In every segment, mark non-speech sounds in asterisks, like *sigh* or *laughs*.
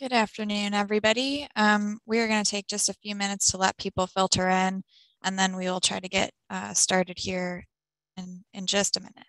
Good afternoon, everybody. Um, we are going to take just a few minutes to let people filter in, and then we will try to get uh, started here in, in just a minute.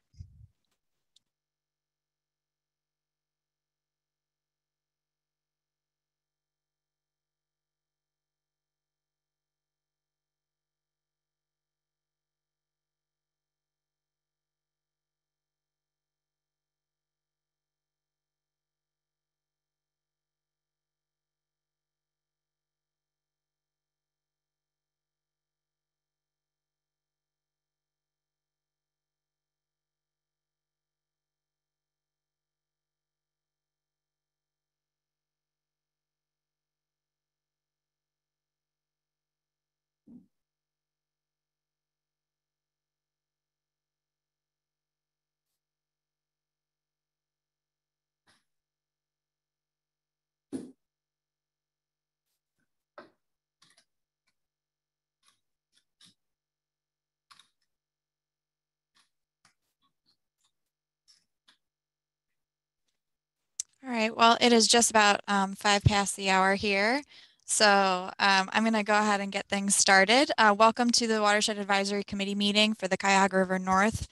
All right, well, it is just about um, five past the hour here. So um, I'm going to go ahead and get things started. Uh, welcome to the Watershed Advisory Committee meeting for the Cuyahoga River North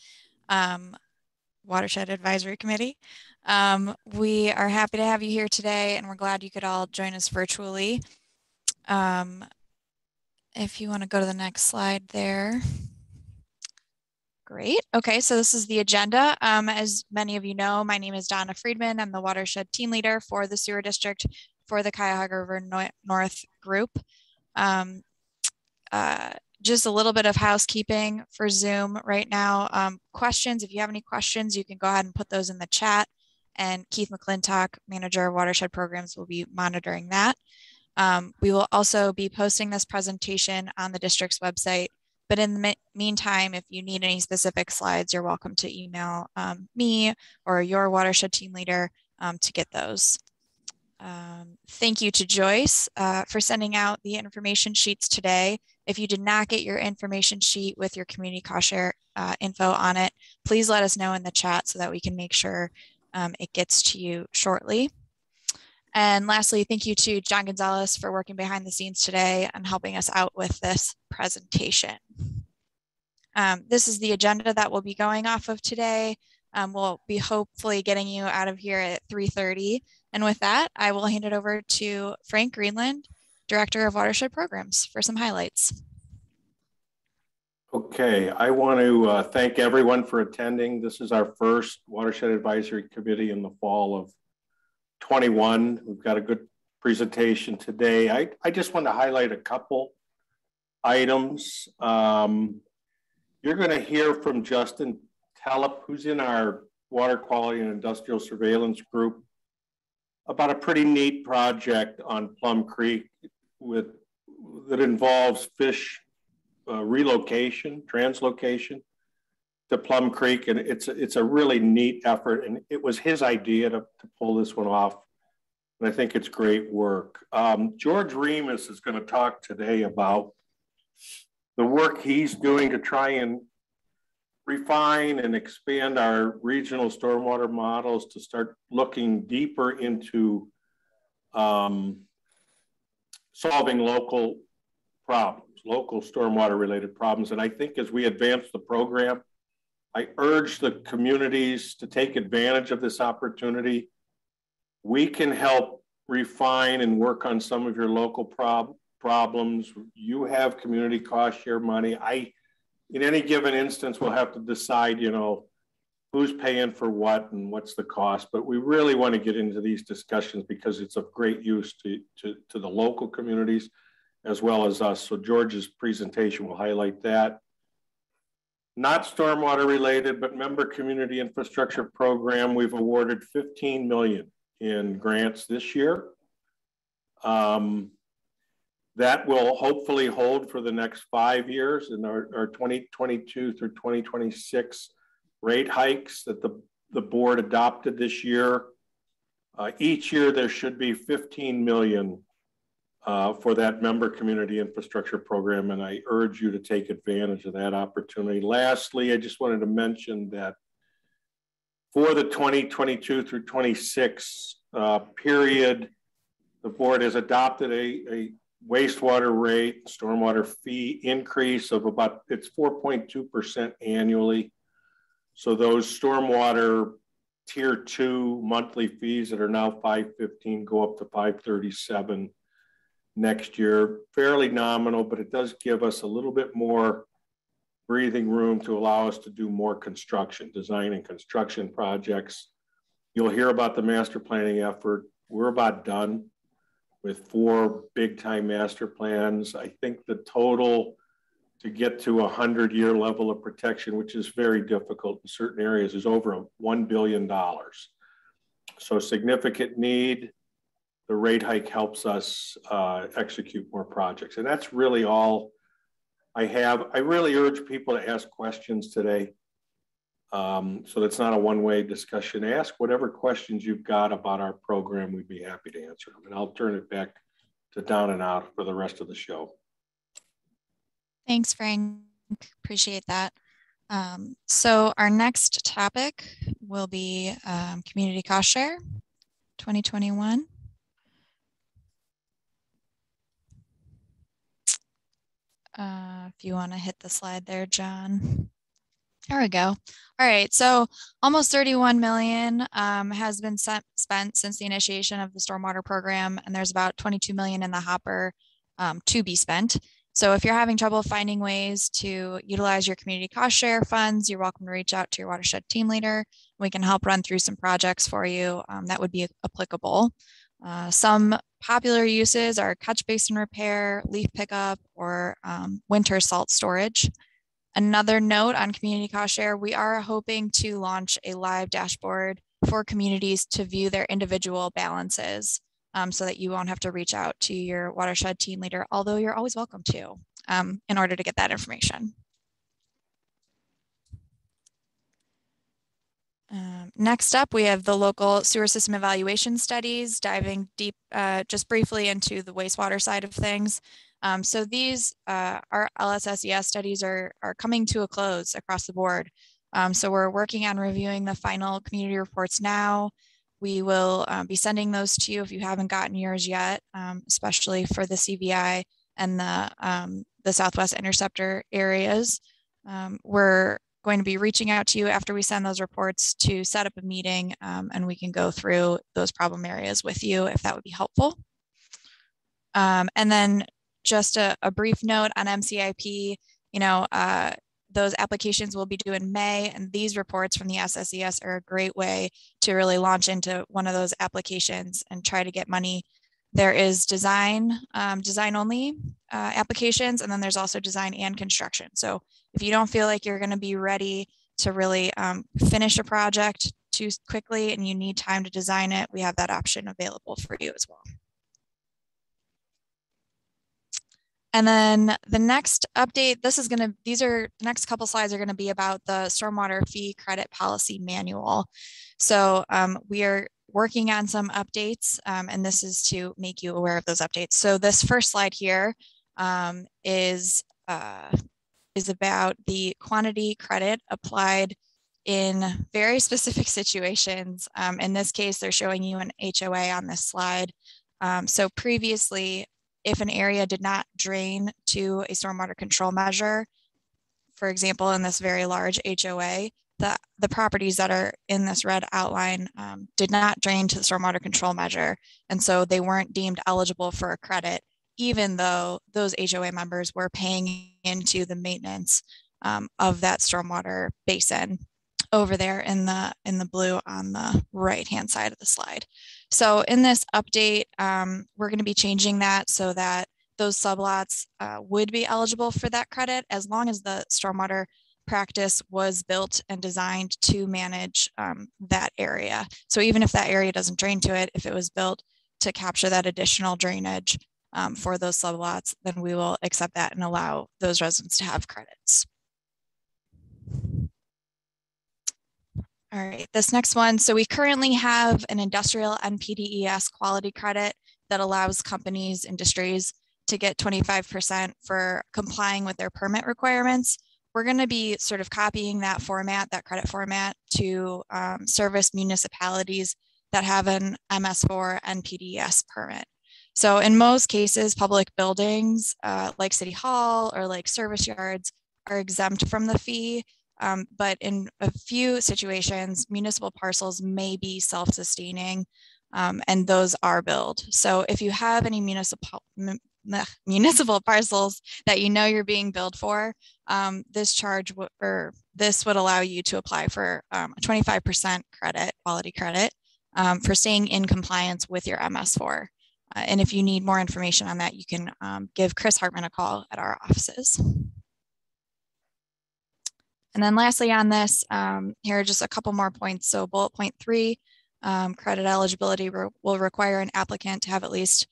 um, Watershed Advisory Committee. Um, we are happy to have you here today and we're glad you could all join us virtually. Um, if you want to go to the next slide there. Great. Okay, so this is the agenda. Um, as many of you know, my name is Donna Friedman. I'm the watershed team leader for the sewer district for the Cuyahoga River North group. Um, uh, just a little bit of housekeeping for Zoom right now. Um, questions, if you have any questions, you can go ahead and put those in the chat. And Keith McClintock, manager of watershed programs, will be monitoring that. Um, we will also be posting this presentation on the district's website but in the meantime, if you need any specific slides, you're welcome to email um, me or your watershed team leader um, to get those. Um, thank you to Joyce uh, for sending out the information sheets today. If you did not get your information sheet with your community cost share uh, info on it, please let us know in the chat so that we can make sure um, it gets to you shortly. And lastly, thank you to John Gonzalez for working behind the scenes today and helping us out with this presentation. Um, this is the agenda that we'll be going off of today. Um, we'll be hopefully getting you out of here at 3.30. And with that, I will hand it over to Frank Greenland, Director of Watershed Programs for some highlights. Okay, I want to uh, thank everyone for attending. This is our first Watershed Advisory Committee in the fall of 21. We've got a good presentation today. I, I just want to highlight a couple items. Um, you're going to hear from Justin Tellep, who's in our water quality and industrial surveillance group, about a pretty neat project on Plum Creek with that involves fish uh, relocation, translocation to Plum Creek, and it's it's a really neat effort. And it was his idea to, to pull this one off, and I think it's great work. Um, George Remus is going to talk today about the work he's doing to try and refine and expand our regional stormwater models to start looking deeper into um, solving local problems, local stormwater related problems. And I think as we advance the program, I urge the communities to take advantage of this opportunity. We can help refine and work on some of your local prob problems. You have community cost share money. I, in any given instance, will have to decide, you know, who's paying for what and what's the cost. But we really want to get into these discussions because it's of great use to, to, to the local communities as well as us. So George's presentation will highlight that not stormwater related, but member community infrastructure program. We've awarded 15 million in grants this year. Um, that will hopefully hold for the next five years in our, our 2022 through 2026 rate hikes that the, the board adopted this year. Uh, each year there should be 15 million uh, for that member community infrastructure program, and I urge you to take advantage of that opportunity. Lastly, I just wanted to mention that for the 2022 through 26 uh, period, the board has adopted a, a wastewater rate, stormwater fee increase of about, it's 4.2% annually. So those stormwater tier two monthly fees that are now 515 go up to 537 next year. Fairly nominal, but it does give us a little bit more breathing room to allow us to do more construction, design and construction projects. You'll hear about the master planning effort. We're about done with four big time master plans. I think the total to get to a 100 year level of protection, which is very difficult in certain areas, is over $1 billion. So significant need. The rate hike helps us uh, execute more projects. And that's really all I have. I really urge people to ask questions today. Um, so that's not a one-way discussion. Ask whatever questions you've got about our program. We'd be happy to answer them. And I'll turn it back to Down and out for the rest of the show. Thanks, Frank. Appreciate that. Um, so our next topic will be um, community cost share 2021. Uh, if you want to hit the slide there, John. There we go. All right, so almost 31 million um, has been set, spent since the initiation of the stormwater program, and there's about 22 million in the hopper um, to be spent. So if you're having trouble finding ways to utilize your community cost share funds, you're welcome to reach out to your watershed team leader. We can help run through some projects for you um, that would be applicable. Uh, some popular uses are catch basin repair, leaf pickup, or um, winter salt storage. Another note on community cost share, we are hoping to launch a live dashboard for communities to view their individual balances um, so that you won't have to reach out to your watershed team leader, although you're always welcome to um, in order to get that information. Um, next up, we have the local sewer system evaluation studies, diving deep uh, just briefly into the wastewater side of things. Um, so these, uh, our LSSES studies are, are coming to a close across the board. Um, so we're working on reviewing the final community reports now. We will uh, be sending those to you if you haven't gotten yours yet, um, especially for the CVI and the, um, the Southwest Interceptor areas. We're going to be reaching out to you after we send those reports to set up a meeting um, and we can go through those problem areas with you if that would be helpful. Um, and then just a, a, brief note on MCIP, you know, uh, those applications will be due in May, and these reports from the SSES are a great way to really launch into one of those applications and try to get money. There is design, um, design only uh, applications, and then there's also design and construction. So if you don't feel like you're going to be ready to really um, finish a project too quickly and you need time to design it, we have that option available for you as well. And then the next update, this is going to, these are, the next couple slides are going to be about the stormwater fee credit policy manual. So um, we are working on some updates um, and this is to make you aware of those updates. So this first slide here um, is uh, is about the quantity credit applied in very specific *laughs* situations. Um, in this case, they're showing you an HOA on this slide. Um, so previously, if an area did not drain to a stormwater control measure, for example, in this very large HOA, the, the properties that are in this red outline um, did not drain to the stormwater control measure. And so they weren't deemed eligible for a credit, even though those HOA members were paying into the maintenance um, of that stormwater basin over there in the in the blue on the right hand side of the slide. So in this update, um, we're going to be changing that so that those sublots uh, would be eligible for that credit as long as the stormwater practice was built and designed to manage um, that area. So even if that area doesn't drain to it, if it was built to capture that additional drainage um, for those sublots, then we will accept that and allow those residents to have credits. All right, this next one. So we currently have an industrial NPDES quality credit that allows companies, industries to get 25% for complying with their permit requirements. We're going to be sort of copying that format, that credit format, to um, service municipalities that have an MS4 NPDES permit. So in most cases, public buildings uh, like City Hall or like service yards are exempt from the fee. Um, but in a few situations, municipal parcels may be self-sustaining um, and those are billed. So if you have any municipal *laughs* municipal parcels that you know you're being billed for, um, this charge or this would allow you to apply for um, a 25% credit, quality credit, um, for staying in compliance with your MS4. Uh, and if you need more information on that, you can um, give Chris Hartman a call at our offices. And then lastly on this, um, here are just a couple more points. So bullet point three, um, credit eligibility re will require an applicant to have at least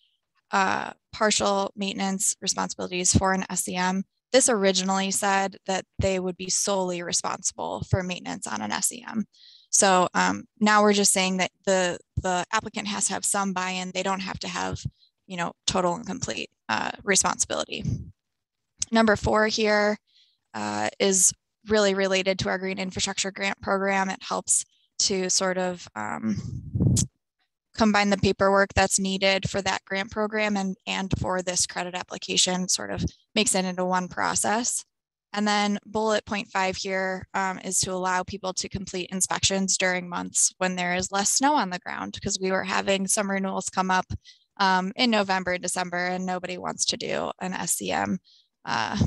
uh, partial maintenance responsibilities for an SCM. This originally said that they would be solely responsible for maintenance on an SCM. So um, now we're just saying that the, the applicant has to have some buy-in. They don't have to have, you know, total and complete uh, responsibility. Number four here uh, is really related to our green infrastructure grant program. It helps to sort of um, combine the paperwork that's needed for that grant program and, and for this credit application sort of makes it into one process. And then bullet point five here um, is to allow people to complete inspections during months when there is less snow on the ground because we were having some renewals come up um, in November and December and nobody wants to do an SCM uh,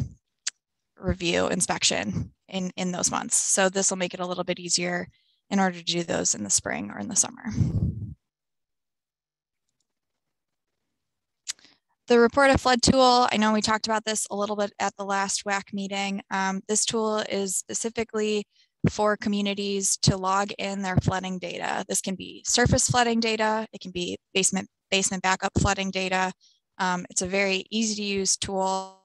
review inspection in, in those months. So this will make it a little bit easier in order to do those in the spring or in the summer. The report a flood tool, I know we talked about this a little bit at the last WAC meeting. Um, this tool is specifically for communities to log in their flooding data. This can be surface flooding data, it can be basement, basement backup flooding data. Um, it's a very easy to use tool.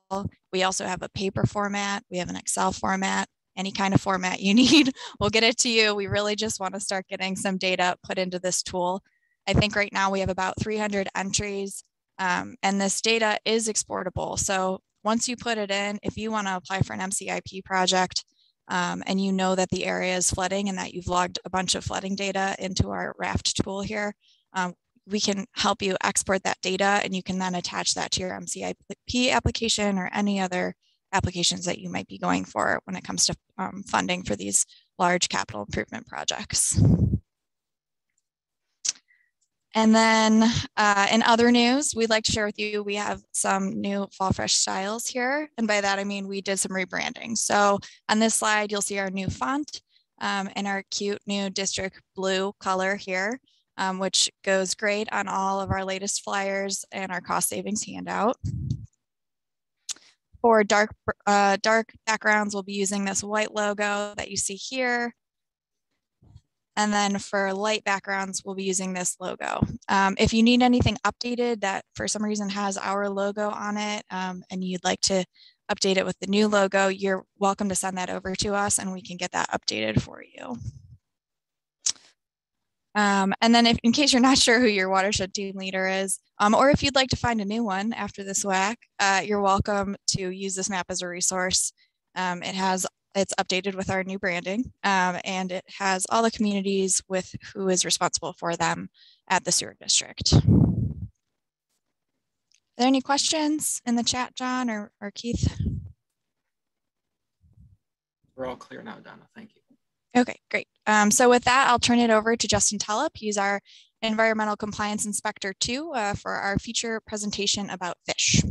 We also have a paper format, we have an Excel format, any kind of format you *laughs* need, we'll get it to you. We really just want to start getting some data put into this tool. I think right now we have about 300 entries um, and this data is exportable. So once you put it in, if you want to apply for an MCIP project um, and you know that the area is flooding and that you've logged a bunch of flooding data into our raft tool here, um, we can help you export that data and you can then attach that to your MCIP application or any other applications that you might be going for when it comes to um, funding for these large capital improvement projects. And then uh, in other news, we'd like to share with you, we have some new Fall Fresh styles here. And by that, I mean, we did some rebranding. So on this slide, you'll see our new font um, and our cute new district blue color here, um, which goes great on all of our latest flyers and our cost savings handout. For dark, uh, dark backgrounds, we'll be using this white logo that you see here. And then for light backgrounds, we'll be using this logo. Um, if you need anything updated that for some reason has our logo on it um, and you'd like to update it with the new logo, you're welcome to send that over to us and we can get that updated for you. Um, and then if, in case you're not *laughs* sure who your watershed team leader is, um, or if you'd like to find a new one after this WAC, uh, you're welcome to use this map as a resource. Um, it has, it's updated with our new branding um, and it has all the communities with who is responsible for them at the sewer district. Are there any questions in the chat, John or, or Keith? We're all clear now, Donna. Thank you. Okay, great. Um, so with that, I'll turn it over to Justin Tellep. He's our Environmental Compliance Inspector 2 uh, for our feature presentation about fish.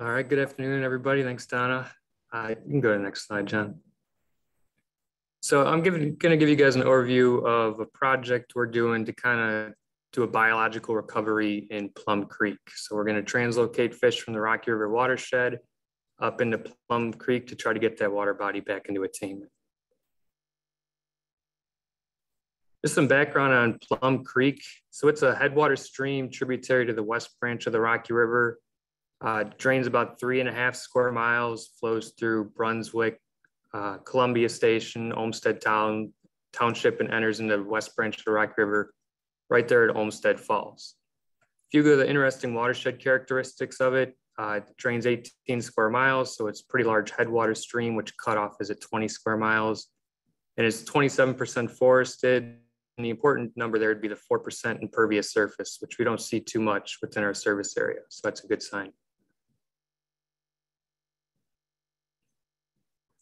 All right, good afternoon, everybody. Thanks, Donna. Uh, you can go to the next slide, John. So I'm going to give you guys an overview of a project we're doing to kind of do a biological recovery in Plum Creek. So we're going to translocate fish from the Rocky River watershed up into Plum Creek to try to get that water body back into attainment. Just some background on Plum Creek. So it's a headwater stream tributary to the west branch of the Rocky River. Uh, drains about three and a half square miles, flows through Brunswick, uh, Columbia Station, Olmsted Town, Township, and enters into the west branch of the Rocky River right there at Olmsted Falls. A few of the interesting watershed characteristics of it, uh, it drains 18 square miles, so it's pretty large headwater stream, which cutoff is at 20 square miles. And it's 27% forested And the important number there would be the 4% impervious surface, which we don't see too much within our service area. So that's a good sign.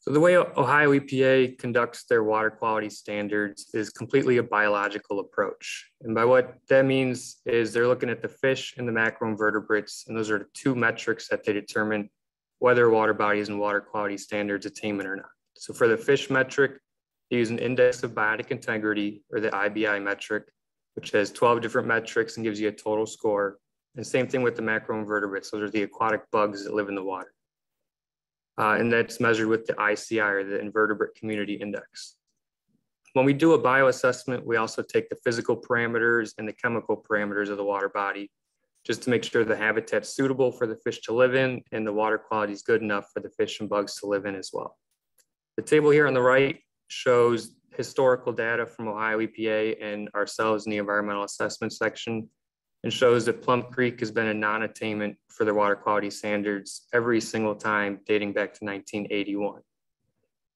So the way Ohio EPA conducts their water quality standards is completely a biological approach. And by what that means is they're looking at the fish and the macroinvertebrates, and those are the two metrics that they determine whether water bodies and water quality standards attainment or not. So for the fish metric, they use an index of biotic integrity or the IBI metric, which has 12 different metrics and gives you a total score. And same thing with the macroinvertebrates. Those are the aquatic bugs that live in the water uh, and that's measured with the ICI or the Invertebrate Community Index. When we do a bioassessment, we also take the physical parameters and the chemical parameters of the water body just to make sure the habitat's suitable for the fish to live in and the water quality is good enough for the fish and bugs to live in as well. The table here on the right shows historical data from Ohio EPA and ourselves in the environmental assessment section and shows that Plum Creek has been a non-attainment for their water quality standards every single time dating back to 1981.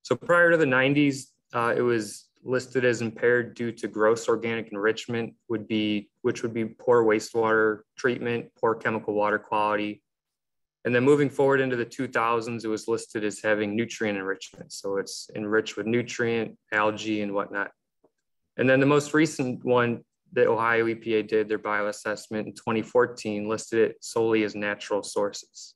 So prior to the 90s, uh, it was listed as impaired due to gross organic enrichment would be, which would be poor wastewater treatment, poor chemical water quality. And then moving forward into the 2000s, it was listed as having nutrient enrichment. So it's enriched with nutrient, algae, and whatnot. And then the most recent one the Ohio EPA did their bioassessment in 2014 listed it solely as natural sources.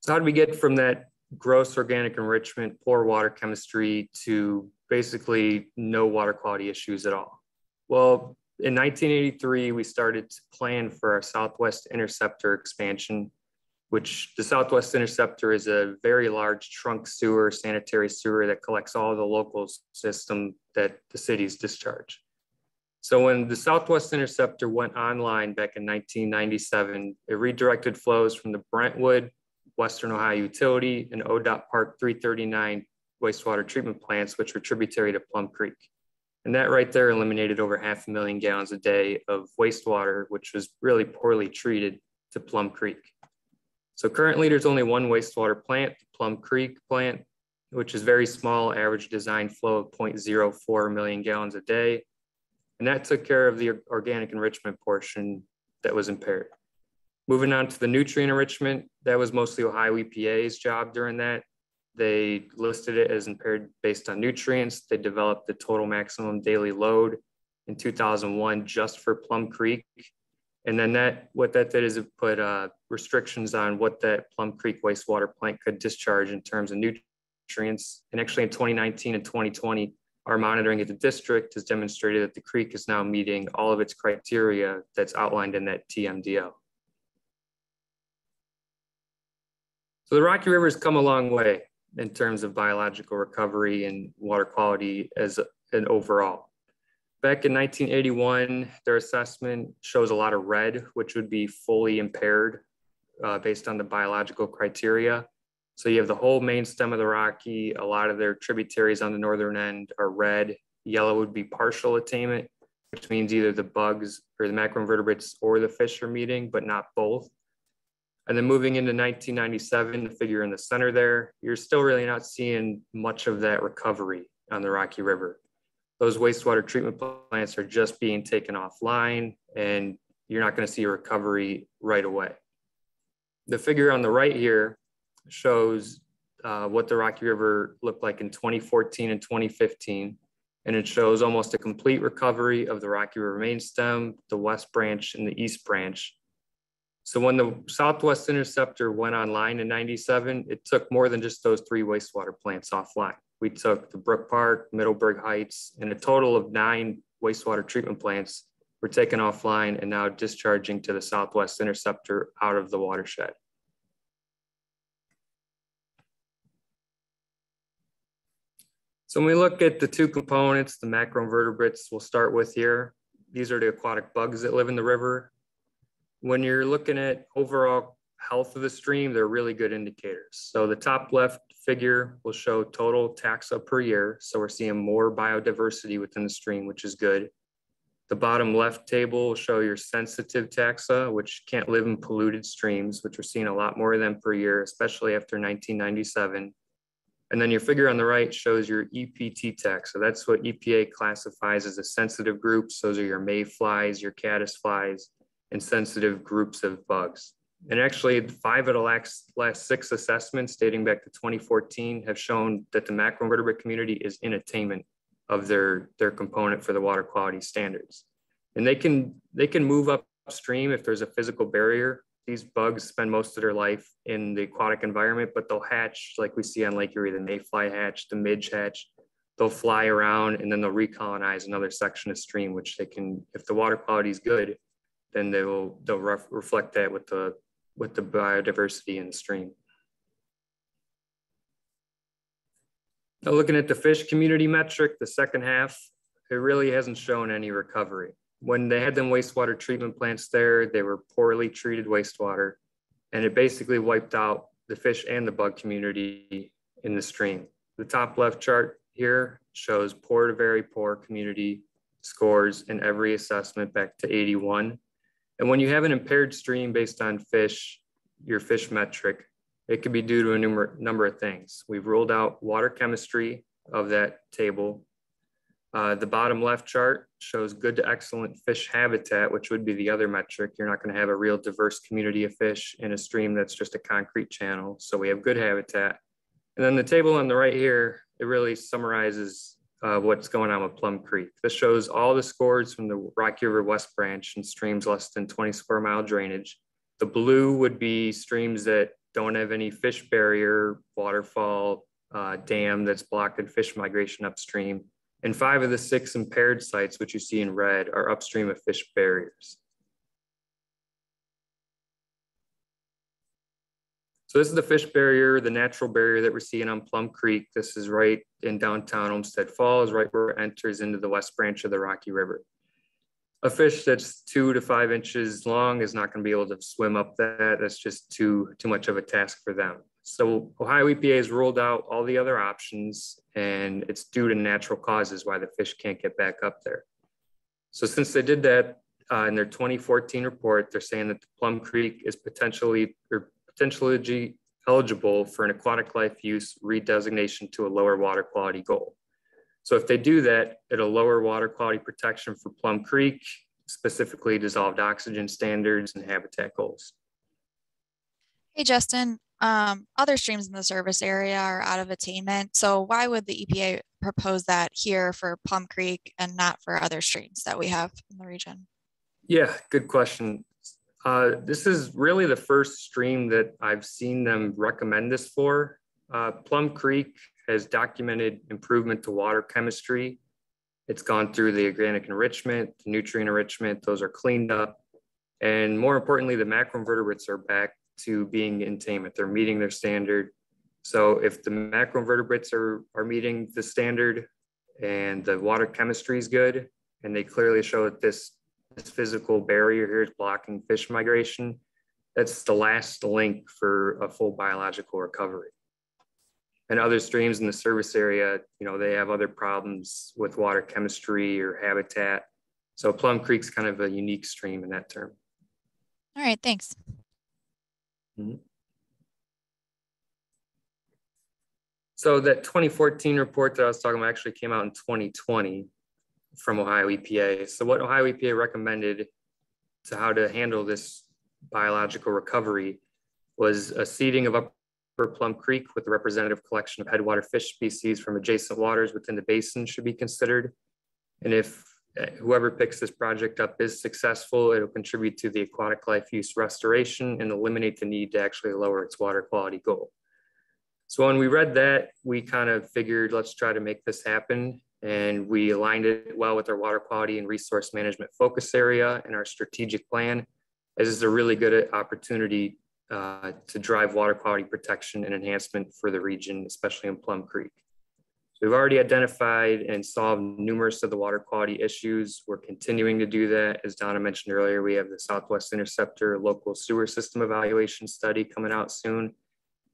So how did we get from that gross organic enrichment, poor water chemistry to basically no water quality issues at all? Well, in 1983, we started to plan for our Southwest Interceptor expansion which the Southwest Interceptor is a very large trunk sewer, sanitary sewer that collects all the local system that the cities discharge. So when the Southwest Interceptor went online back in 1997, it redirected flows from the Brentwood, Western Ohio Utility, and ODOT Park 339 wastewater treatment plants, which were tributary to Plum Creek. And that right there eliminated over half a million gallons a day of wastewater, which was really poorly treated to Plum Creek. So currently there's only one wastewater plant, the Plum Creek plant, which is very small, average design flow of 0.04 million gallons a day. And that took care of the organic enrichment portion that was impaired. Moving on to the nutrient enrichment, that was mostly Ohio EPA's job during that. They listed it as impaired based on nutrients. They developed the total maximum daily load in 2001 just for Plum Creek and then that, what that did is it put uh, restrictions on what that Plum Creek wastewater plant could discharge in terms of nutrients. And actually in 2019 and 2020, our monitoring at the district has demonstrated that the creek is now meeting all of its criteria that's outlined in that TMDL. So the Rocky River has come a long way in terms of biological recovery and water quality as an overall. Back in 1981, their assessment shows a lot of red, which would be fully impaired uh, based on the biological criteria. So you have the whole main stem of the Rocky, a lot of their tributaries on the northern end are red. Yellow would be partial attainment, which means either the bugs or the macroinvertebrates or the fish are meeting, but not both. And then moving into 1997, the figure in the center there, you're still really not seeing much of that recovery on the Rocky River those wastewater treatment plants are just being taken offline and you're not going to see a recovery right away. The figure on the right here shows uh, what the Rocky River looked like in 2014 and 2015. And it shows almost a complete recovery of the Rocky River main stem, the west branch, and the east branch. So when the Southwest Interceptor went online in 97, it took more than just those three wastewater plants offline we took the Brook Park, Middleburg Heights, and a total of nine wastewater treatment plants were taken offline and now discharging to the Southwest Interceptor out of the watershed. So when we look at the two components, the macroinvertebrates we'll start with here. These are the aquatic bugs that live in the river. When you're looking at overall health of the stream, they're really good indicators. So the top left figure will show total taxa per year. So we're seeing more biodiversity within the stream, which is good. The bottom left table will show your sensitive taxa, uh, which can't live in polluted streams, which we're seeing a lot more of them per year, especially after 1997. And then your figure on the right shows your EPT tech. So that's what EPA classifies as a sensitive groups. Those are your mayflies, your caddisflies, and sensitive groups of bugs. And actually, five of the last, last six assessments dating back to 2014 have shown that the macroinvertebrate community is in attainment of their, their component for the water quality standards. And they can, they can move upstream if there's a physical barrier. These bugs spend most of their life in the aquatic environment, but they'll hatch like we see on Lake Erie, the mayfly hatch, the midge hatch. They'll fly around and then they'll recolonize another section of stream, which they can, if the water quality is good, then they will they'll ref, reflect that with the with the biodiversity in the stream. Now looking at the fish community metric, the second half, it really hasn't shown any recovery. When they had them wastewater treatment plants there, they were poorly treated wastewater, and it basically wiped out the fish and the bug community in the stream. The top left chart here shows poor to very poor community scores in every assessment back to 81. And when you have an impaired stream based on fish, your fish metric, it could be due to a number, number of things. We've ruled out water chemistry of that table. Uh, the bottom left chart shows good to excellent fish habitat, which would be the other metric. You're not going to have a real diverse community of fish in a stream that's just a concrete channel. So we have good habitat. And then the table on the right here, it really summarizes uh, what's going on with Plum Creek. This shows all the scores from the Rocky River West Branch and streams less than 20 square mile drainage. The blue would be streams that don't have any fish barrier, waterfall, uh, dam that's blocking fish migration upstream. And five of the six impaired sites, which you see in red, are upstream of fish barriers. So this is the fish barrier, the natural barrier that we're seeing on Plum Creek. This is right in downtown Olmsted Falls, right where it enters into the west branch of the Rocky River. A fish that's two to five inches long is not going to be able to swim up that. That's just too, too much of a task for them. So Ohio EPA has ruled out all the other options and it's due to natural causes why the fish can't get back up there. So since they did that uh, in their 2014 report, they're saying that the Plum Creek is potentially or potentially eligible for an aquatic life use redesignation to a lower water quality goal. So if they do that, it'll lower water quality protection for Plum Creek, specifically dissolved oxygen standards and habitat goals. Hey, Justin, um, other streams in the service area are out of attainment. So why would the EPA propose that here for Plum Creek and not for other streams that we have in the region? Yeah, good question. Uh, this is really the first stream that I've seen them recommend this for. Uh, Plum Creek has documented improvement to water chemistry. It's gone through the organic enrichment, the nutrient enrichment, those are cleaned up. And more importantly, the macroinvertebrates are back to being in attainment. They're meeting their standard. So if the macroinvertebrates are, are meeting the standard and the water chemistry is good, and they clearly show that this this physical barrier here is blocking fish migration. That's the last link for a full biological recovery. And other streams in the service area, you know, they have other problems with water chemistry or habitat. So Plum Creek's kind of a unique stream in that term. All right, thanks. Mm -hmm. So that 2014 report that I was talking about actually came out in 2020 from Ohio EPA. So what Ohio EPA recommended to how to handle this biological recovery was a seeding of Upper Plum Creek with a representative collection of headwater fish species from adjacent waters within the basin should be considered. And if uh, whoever picks this project up is successful, it'll contribute to the aquatic life use restoration and eliminate the need to actually lower its water quality goal. So when we read that, we kind of figured, let's try to make this happen and we aligned it well with our water quality and resource management focus area and our strategic plan as is a really good opportunity uh, to drive water quality protection and enhancement for the region, especially in Plum Creek. So we've already identified and solved numerous of the water quality issues. We're continuing to do that. As Donna mentioned earlier, we have the Southwest Interceptor local sewer system evaluation study coming out soon.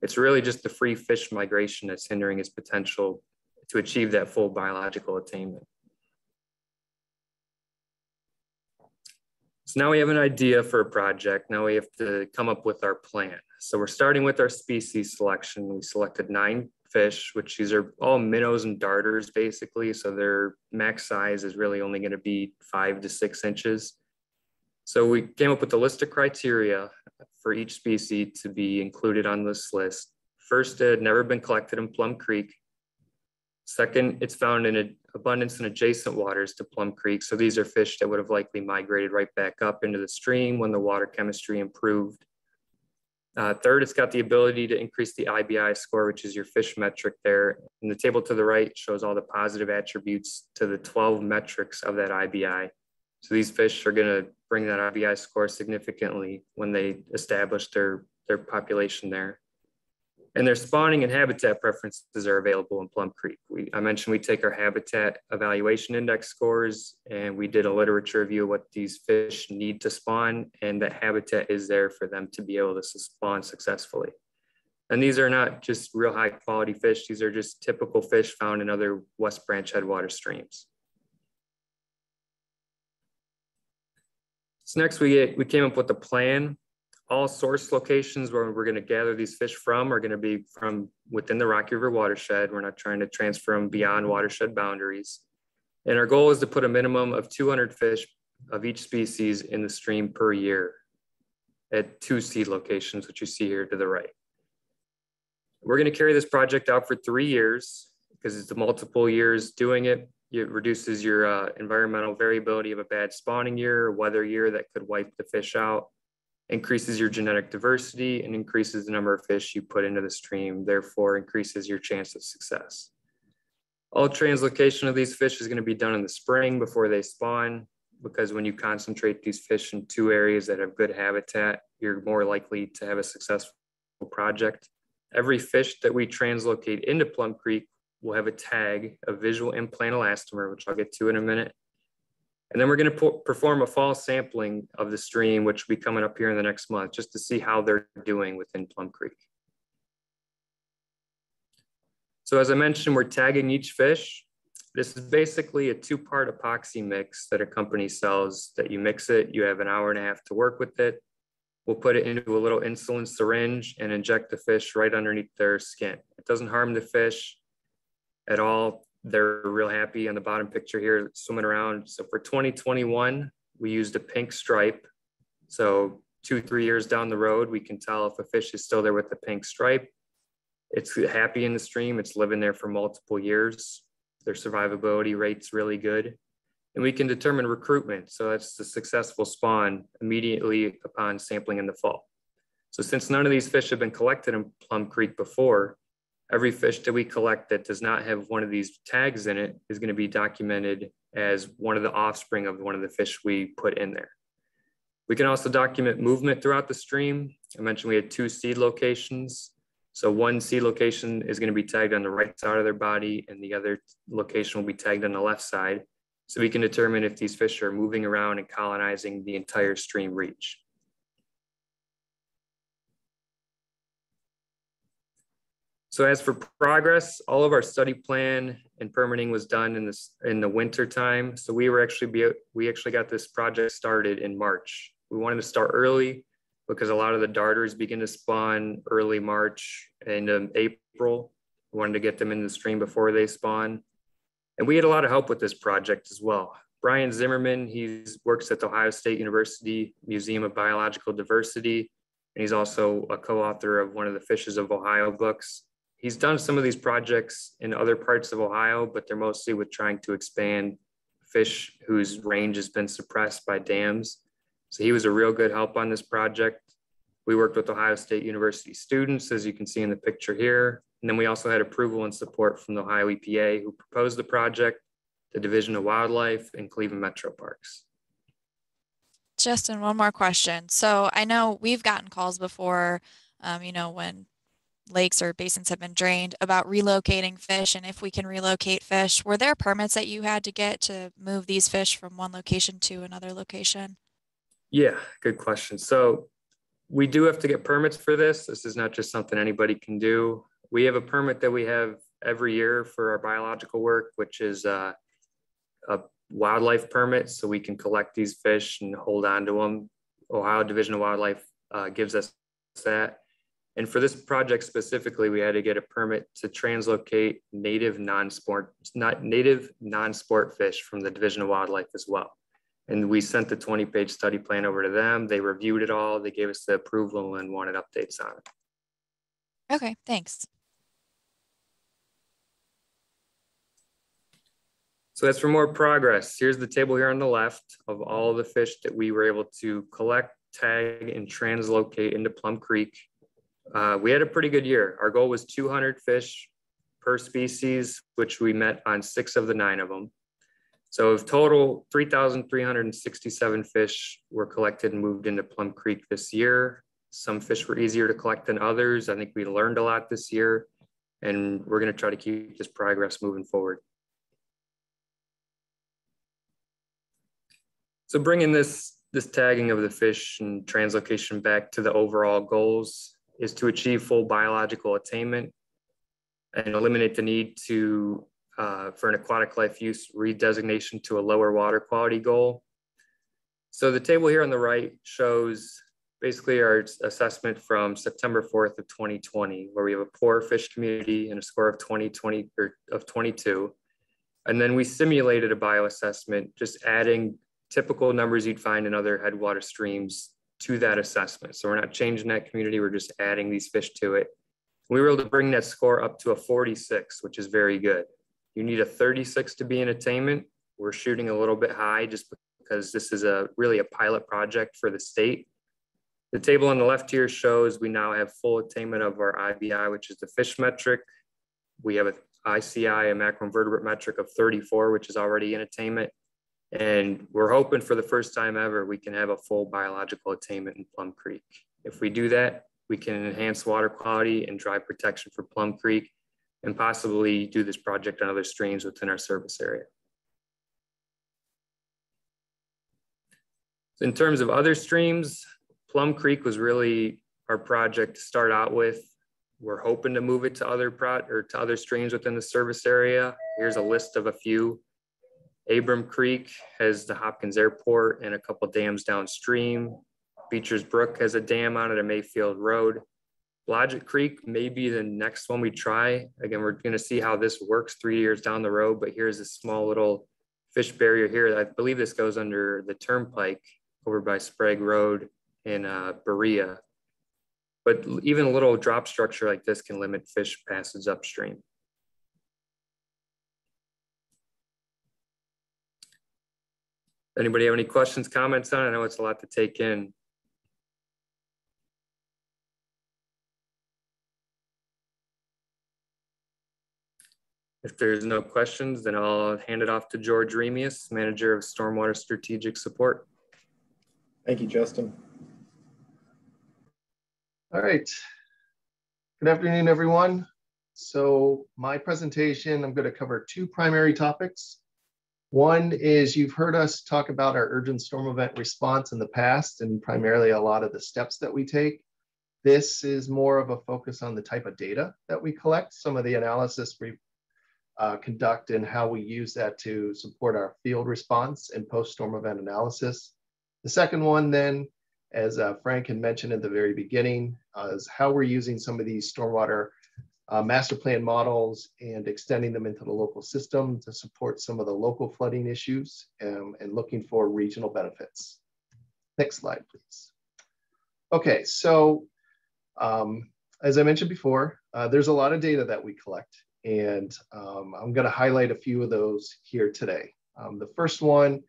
It's really just the free fish migration that's hindering its potential to achieve that full biological attainment. So now we have an idea for a project. Now we have to come up with our plan. So we're starting with our species selection. We selected nine fish, which these are all minnows and darters basically. So their max size is really only going to be five to six inches. So we came up with a list of criteria for each species to be included on this list. First, it had never been collected in Plum Creek. Second, it's found in abundance in adjacent waters to Plum Creek. So these are fish that would have likely migrated right back up into the stream when the water chemistry improved. Uh, third, it's got the ability to increase the IBI score, which is your fish metric there. And the table to the right shows all the positive attributes to the 12 metrics of that IBI. So these fish are going to bring that IBI score significantly when they establish their, their population there. And their spawning and habitat preferences are available in Plum Creek. We, I mentioned we take our habitat evaluation index scores and we did a literature review of what these fish need to spawn and that habitat is there for them to be able to spawn successfully. And these are not just real high quality fish. These are just typical fish found in other West Branch headwater streams. So next we, we came up with a plan all source locations where we're going to gather these fish from are going to be from within the Rocky River watershed. We're not trying to transfer them beyond watershed boundaries. And our goal is to put a minimum of 200 fish of each species in the stream per year at two seed locations, which you see here to the right. We're going to carry this project out for three years because it's multiple years doing it. It reduces your uh, environmental variability of a bad spawning year, or weather year that could wipe the fish out increases your genetic diversity and increases the number of fish you put into the stream, therefore increases your chance of success. All translocation of these fish is going to be done in the spring before they spawn, because when you concentrate these fish in two areas that have good habitat, you're more likely to have a successful project. Every fish that we translocate into Plum Creek will have a tag, a visual implant elastomer, which I'll get to in a minute, and then we're going to perform a fall sampling of the stream, which will be coming up here in the next month, just to see how they're doing within Plum Creek. So as I mentioned, we're tagging each fish. This is basically a two-part epoxy mix that a company sells that you mix it, you have an hour and a half to work with it. We'll put it into a little insulin syringe and inject the fish right underneath their skin. It doesn't harm the fish at all they're real happy on the bottom picture here swimming around. So for 2021, we used a pink stripe. So two, three years down the road, we can tell if a fish is still there with the pink stripe. It's happy in the stream. It's living there for multiple years. Their survivability rate's really good. And we can determine recruitment. So that's the successful spawn immediately upon sampling in the fall. So since none of these fish have been collected in Plum Creek before, every fish that we collect that does not have one of these tags in it is going to be documented as one of the offspring of one of the fish we put in there. We can also document movement throughout the stream. I mentioned we had two seed locations. So one seed location is going to be tagged on the right side of their body and the other location will be tagged on the left side. So we can determine if these fish are moving around and colonizing the entire stream reach. So as for progress, all of our study plan and permitting was done in this in the winter time. So we were actually be, we actually got this project started in March. We wanted to start early because a lot of the darters begin to spawn early March and um, April. We wanted to get them in the stream before they spawn. And we had a lot of help with this project as well. Brian Zimmerman, he works at the Ohio State University Museum of Biological Diversity, and he's also a co-author of one of the Fishes of Ohio books he's done some of these projects in other parts of Ohio, but they're mostly with trying to expand fish whose range has been suppressed by dams. So he was a real good help on this project. We worked with Ohio State University students, as you can see in the picture here. And then we also had approval and support from the Ohio EPA who proposed the project, the Division of Wildlife and Cleveland Metro Parks. Justin, one more question. So I know we've gotten calls before, um, you know, when lakes or basins have been drained about relocating fish and if we can relocate fish. Were there permits that you had to get to move these fish from one location to another location? Yeah, good question. So we do have to get permits for this. This is not just something anybody can do. We have a permit that we have every year for our biological work, which is uh, a wildlife permit. So we can collect these fish and hold on to them. Ohio Division of Wildlife uh, gives us that And for this project specifically, we had to get a permit to translocate native non-sport, not native non-sport fish from the Division of Wildlife as well. And we sent the 20 page study plan over to them. They reviewed it all. They gave us the approval and wanted updates on it. Okay, thanks. So as for more progress, here's the table here on the left of all the fish that we were able to collect, tag, and translocate into Plum Creek. Uh, we had a pretty good year. Our goal was 200 fish per species, which we met on six of the nine of them. So of total, 3,367 fish were collected and moved into Plum Creek this year. Some fish were easier to collect than others. I think we learned a lot this year, and we're gonna try to keep this progress moving forward. So bringing this, this tagging of the fish and translocation back to the overall goals is to achieve full biological attainment and eliminate the need to uh, for an aquatic life use redesignation to a lower water quality goal. So the table here on the right shows basically our assessment from September 4th of 2020, where we have a poor fish community and a score of 2020 or of 22. And then we simulated a bioassessment, just adding typical numbers you'd find in other headwater streams to that assessment. So we're not changing that community, we're just adding these fish to it. We were able to bring that score up to a 46, which is very good. You need a 36 to be in attainment. We're shooting a little bit high just because this is a really a pilot project for the state. The table on the left here shows we now have full attainment of our IBI, which is the fish metric. We have a ICI, a macroinvertebrate metric of 34, which is already in attainment. And we're hoping for the first time ever, we can have a full biological attainment in Plum Creek. If we do that, we can enhance water quality and drive protection for Plum Creek and possibly do this project on other streams within our service area. In terms of other streams, Plum Creek was really our project to start out with. We're hoping to move it to other pro or to other streams within the service area. Here's a list of a few. Abram Creek has the Hopkins Airport and a couple dams downstream. Beecher's Brook has a dam on it at Mayfield Road. Blodgett Creek may be the next one we try. Again, we're going to see how this works three years down the road, but here's a small little fish barrier here. I believe this goes under the turnpike over by Sprague Road in uh, Berea. But even a little drop structure like this can limit fish passage upstream. Anybody have any questions, comments on it? I know it's a lot to take in. If there's no questions, then I'll hand it off to George Remius, Manager of Stormwater Strategic Support. Thank you, Justin. All right. Good afternoon, everyone. So my presentation, I'm going to cover two primary topics. One is you've heard us talk about our urgent storm event response in the past and primarily a lot of the steps that we take. This is more of a focus on the type of data that we collect, some of the analysis we uh, conduct and how we use that to support our field response and post-storm event analysis. The second one then, as uh, Frank had mentioned at the very beginning, uh, is how we're using some of these stormwater uh, master plan models and extending them into the local system to support some of the local flooding issues um, and looking for regional benefits. Next slide, please. Okay, so um, as I mentioned before, uh, there's a lot of data that we collect and um, I'm going to highlight a few of those here today. Um, the first one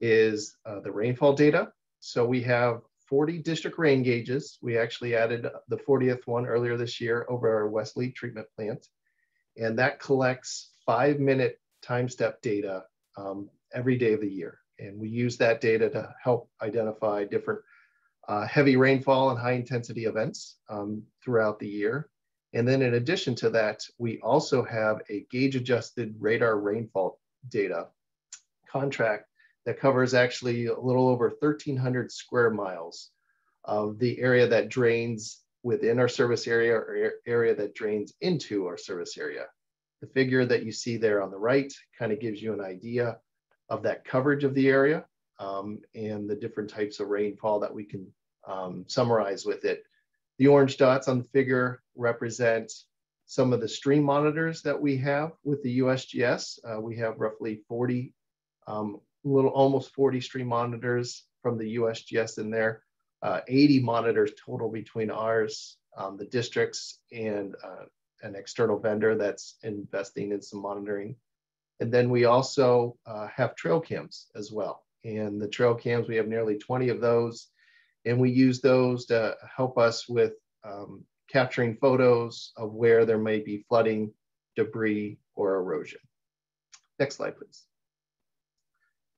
is uh, the rainfall data. So we have 40 district rain gauges. We actually added the 40th one earlier this year over our Westerly treatment plant. And that collects five minute time step data um, every day of the year. And we use that data to help identify different uh, heavy rainfall and high intensity events um, throughout the year. And then in addition to that, we also have a gauge adjusted radar rainfall data contract that covers actually a little over 1,300 square miles of the area that drains within our service area or area that drains into our service area. The figure that you see there on the right kind of gives you an idea of that coverage of the area um, and the different types of rainfall that we can um, summarize with it The orange dots on the figure represent some of the stream monitors that we have with the USGS. Uh, we have roughly 40, um, little almost 40 stream monitors from the USGS in there. Uh, 80 monitors total between ours, um, the districts, and uh, an external vendor that's investing in some monitoring. And then we also uh, have trail cams as well. And the trail cams, we have nearly 20 of those. And we use those to help us with um, capturing photos of where there may be flooding, debris, or erosion. Next slide, please.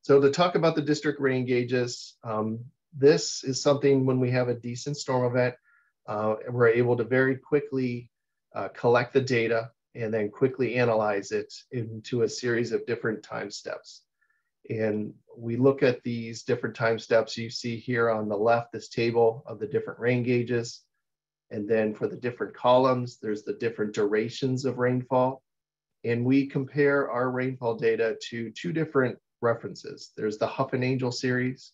So to talk about the district rain gauges, um, this is something when we have a decent storm event, uh, we're able to very quickly uh, collect the data and then quickly analyze it into a series of different time steps. And we look at these different time steps. You see here on the left, this table of the different rain gauges. And then for the different columns, there's the different durations of rainfall. And we compare our rainfall data to two different references. There's the Huff and Angel series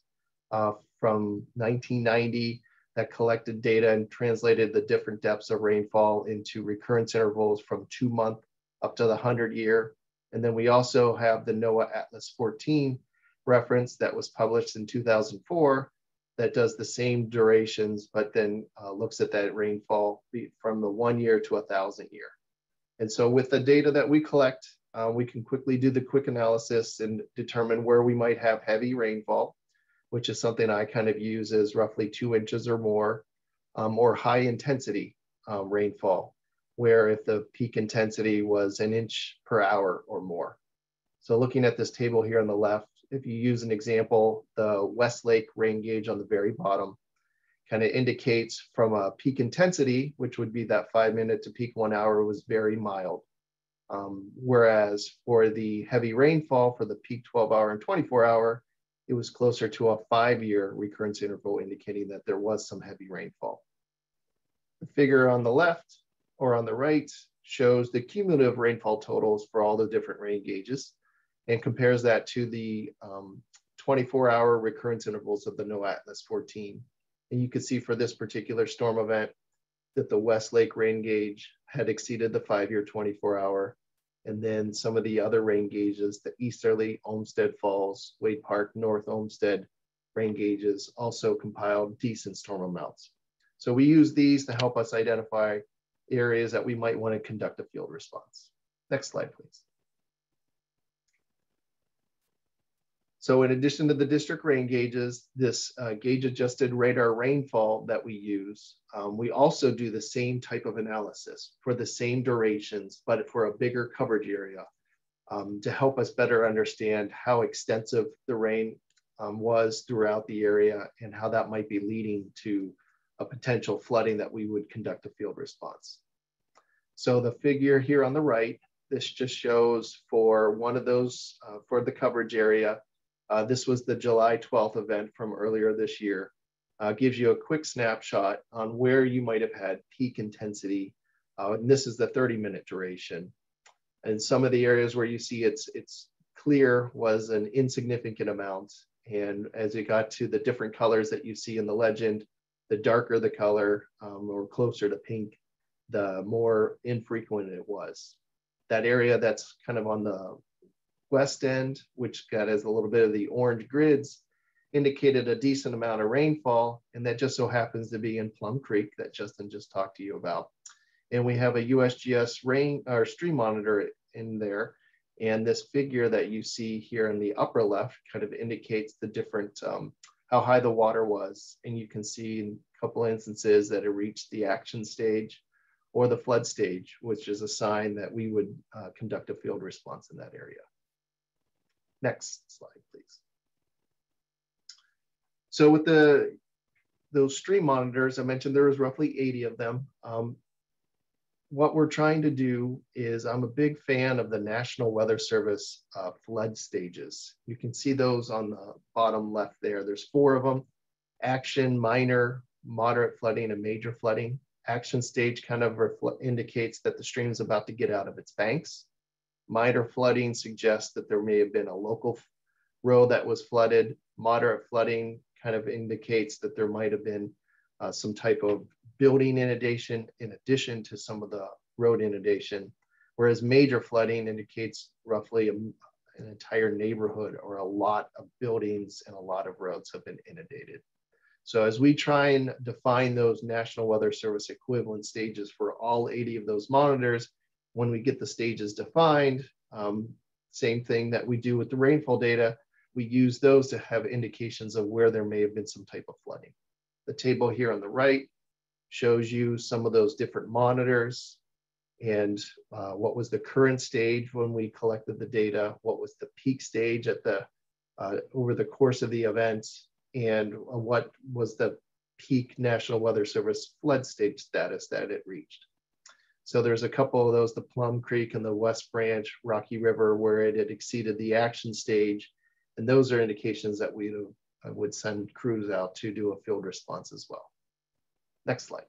uh, from 1990 that collected data and translated the different depths of rainfall into recurrence intervals from two month up to the 100 year. And then we also have the NOAA Atlas 14 reference that was published in 2004 that does the same durations, but then uh, looks at that rainfall from the one year to a thousand year. And so with the data that we collect, uh, we can quickly do the quick analysis and determine where we might have heavy rainfall which is something I kind of use as roughly two inches or more, um, or high intensity um, rainfall, where if the peak intensity was an inch per hour or more. So looking at this table here on the left, if you use an example, the Westlake rain gauge on the very bottom kind of indicates from a peak intensity, which would be that five minute to peak one hour was very mild. Um, whereas for the heavy rainfall for the peak 12 hour and 24 hour, it was closer to a five-year recurrence interval indicating that there was some heavy rainfall. The figure on the left or on the right shows the cumulative rainfall totals for all the different rain gauges and compares that to the 24-hour um, recurrence intervals of the NOAA Atlas 14. And you can see for this particular storm event that the Westlake rain gauge had exceeded the five-year 24-hour and then some of the other rain gauges, the Easterly, Olmsted Falls, Wade Park, North Olmsted rain gauges also compiled decent storm amounts. So we use these to help us identify areas that we might want to conduct a field response. Next slide, please. So in addition to the district rain gauges, this uh, gauge adjusted radar rainfall that we use, um, we also do the same type of analysis for the same durations, but for a bigger coverage area um, to help us better understand how extensive the rain um, was throughout the area and how that might be leading to a potential flooding that we would conduct a field response. So the figure here on the right, this just shows for one of those, uh, for the coverage area, uh, this was the July 12th event from earlier this year. Uh, gives you a quick snapshot on where you might have had peak intensity. Uh, and this is the 30 minute duration. And some of the areas where you see it's, it's clear was an insignificant amount. And as it got to the different colors that you see in the legend, the darker the color um, or closer to pink, the more infrequent it was. That area that's kind of on the west end, which got as a little bit of the orange grids, indicated a decent amount of rainfall, and that just so happens to be in Plum Creek that Justin just talked to you about. And we have a USGS rain or stream monitor in there. And this figure that you see here in the upper left kind of indicates the different, um, how high the water was. And you can see in a couple instances that it reached the action stage or the flood stage, which is a sign that we would uh, conduct a field response in that area. Next slide, please. So with the those stream monitors, I mentioned there was roughly 80 of them. Um, what we're trying to do is I'm a big fan of the National Weather Service uh, flood stages. You can see those on the bottom left there. There's four of them, action, minor, moderate flooding, and major flooding. Action stage kind of indicates that the stream is about to get out of its banks. Minor flooding suggests that there may have been a local road that was flooded. Moderate flooding kind of indicates that there might have been uh, some type of building inundation in addition to some of the road inundation, whereas major flooding indicates roughly a, an entire neighborhood or a lot of buildings and a lot of roads have been inundated. So as we try and define those National Weather Service equivalent stages for all 80 of those monitors, when we get the stages defined, um, same thing that we do with the rainfall data, we use those to have indications of where there may have been some type of flooding. The table here on the right shows you some of those different monitors and uh, what was the current stage when we collected the data, what was the peak stage at the uh, over the course of the event, and what was the peak National Weather Service flood stage status that it reached. So there's a couple of those, the Plum Creek and the West Branch Rocky River, where it had exceeded the action stage. And those are indications that we uh, would send crews out to do a field response as well. Next slide.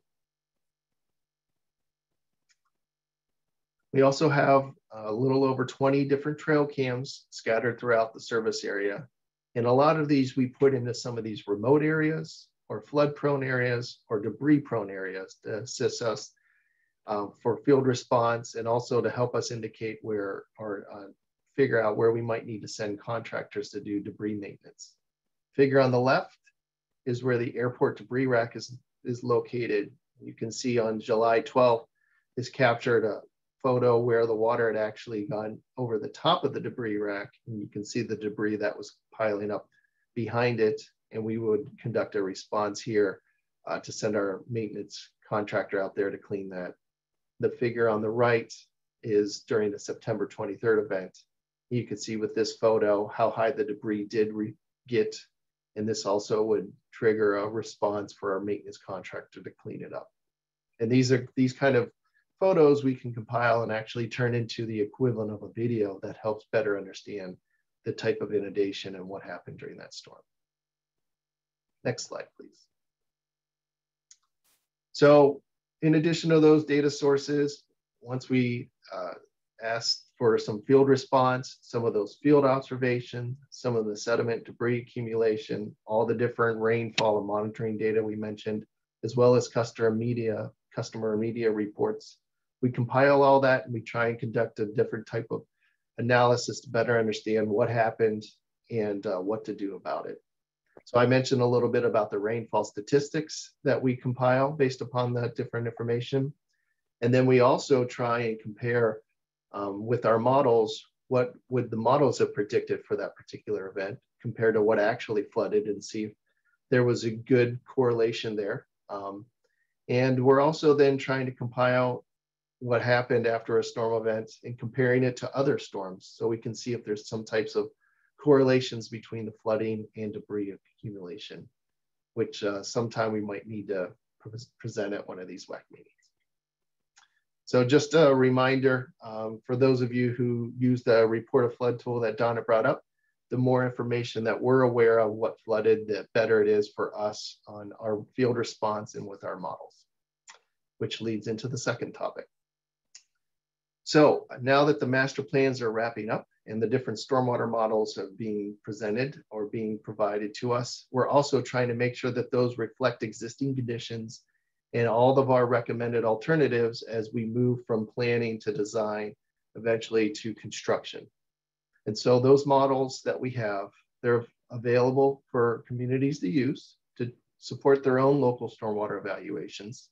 We also have a little over 20 different trail cams scattered throughout the service area. And a lot of these we put into some of these remote areas or flood prone areas or debris prone areas to assist us uh, for field response and also to help us indicate where or uh, figure out where we might need to send contractors to do debris maintenance. Figure on the left is where the airport debris rack is, is located. You can see on July 12th is captured a photo where the water had actually gone over the top of the debris rack. And you can see the debris that was piling up behind it. And we would conduct a response here uh, to send our maintenance contractor out there to clean that. The figure on the right is during the September 23rd event. You can see with this photo how high the debris did get. And this also would trigger a response for our maintenance contractor to clean it up. And these are these kind of photos we can compile and actually turn into the equivalent of a video that helps better understand the type of inundation and what happened during that storm. Next slide, please. So in addition to those data sources, once we uh, asked for some field response, some of those field observations, some of the sediment debris accumulation, all the different rainfall and monitoring data we mentioned, as well as customer media, customer media reports we compile all that and we try and conduct a different type of analysis to better understand what happened and uh, what to do about it. So I mentioned a little bit about the rainfall statistics that we compile based upon the different information. And then we also try and compare um, with our models, what would the models have predicted for that particular event compared to what actually flooded and see if there was a good correlation there. Um, and we're also then trying to compile what happened after a storm event and comparing it to other storms so we can see if there's some types of correlations between the flooding and debris accumulation, which uh, sometime we might need to pre present at one of these WAC meetings. So just a reminder um, for those of you who use the report of flood tool that Donna brought up, the more information that we're aware of what flooded, the better it is for us on our field response and with our models, which leads into the second topic. So now that the master plans are wrapping up and the different stormwater models are being presented or being provided to us, we're also trying to make sure that those reflect existing conditions and all of our recommended alternatives as we move from planning to design, eventually to construction. And so those models that we have, they're available for communities to use to support their own local stormwater evaluations.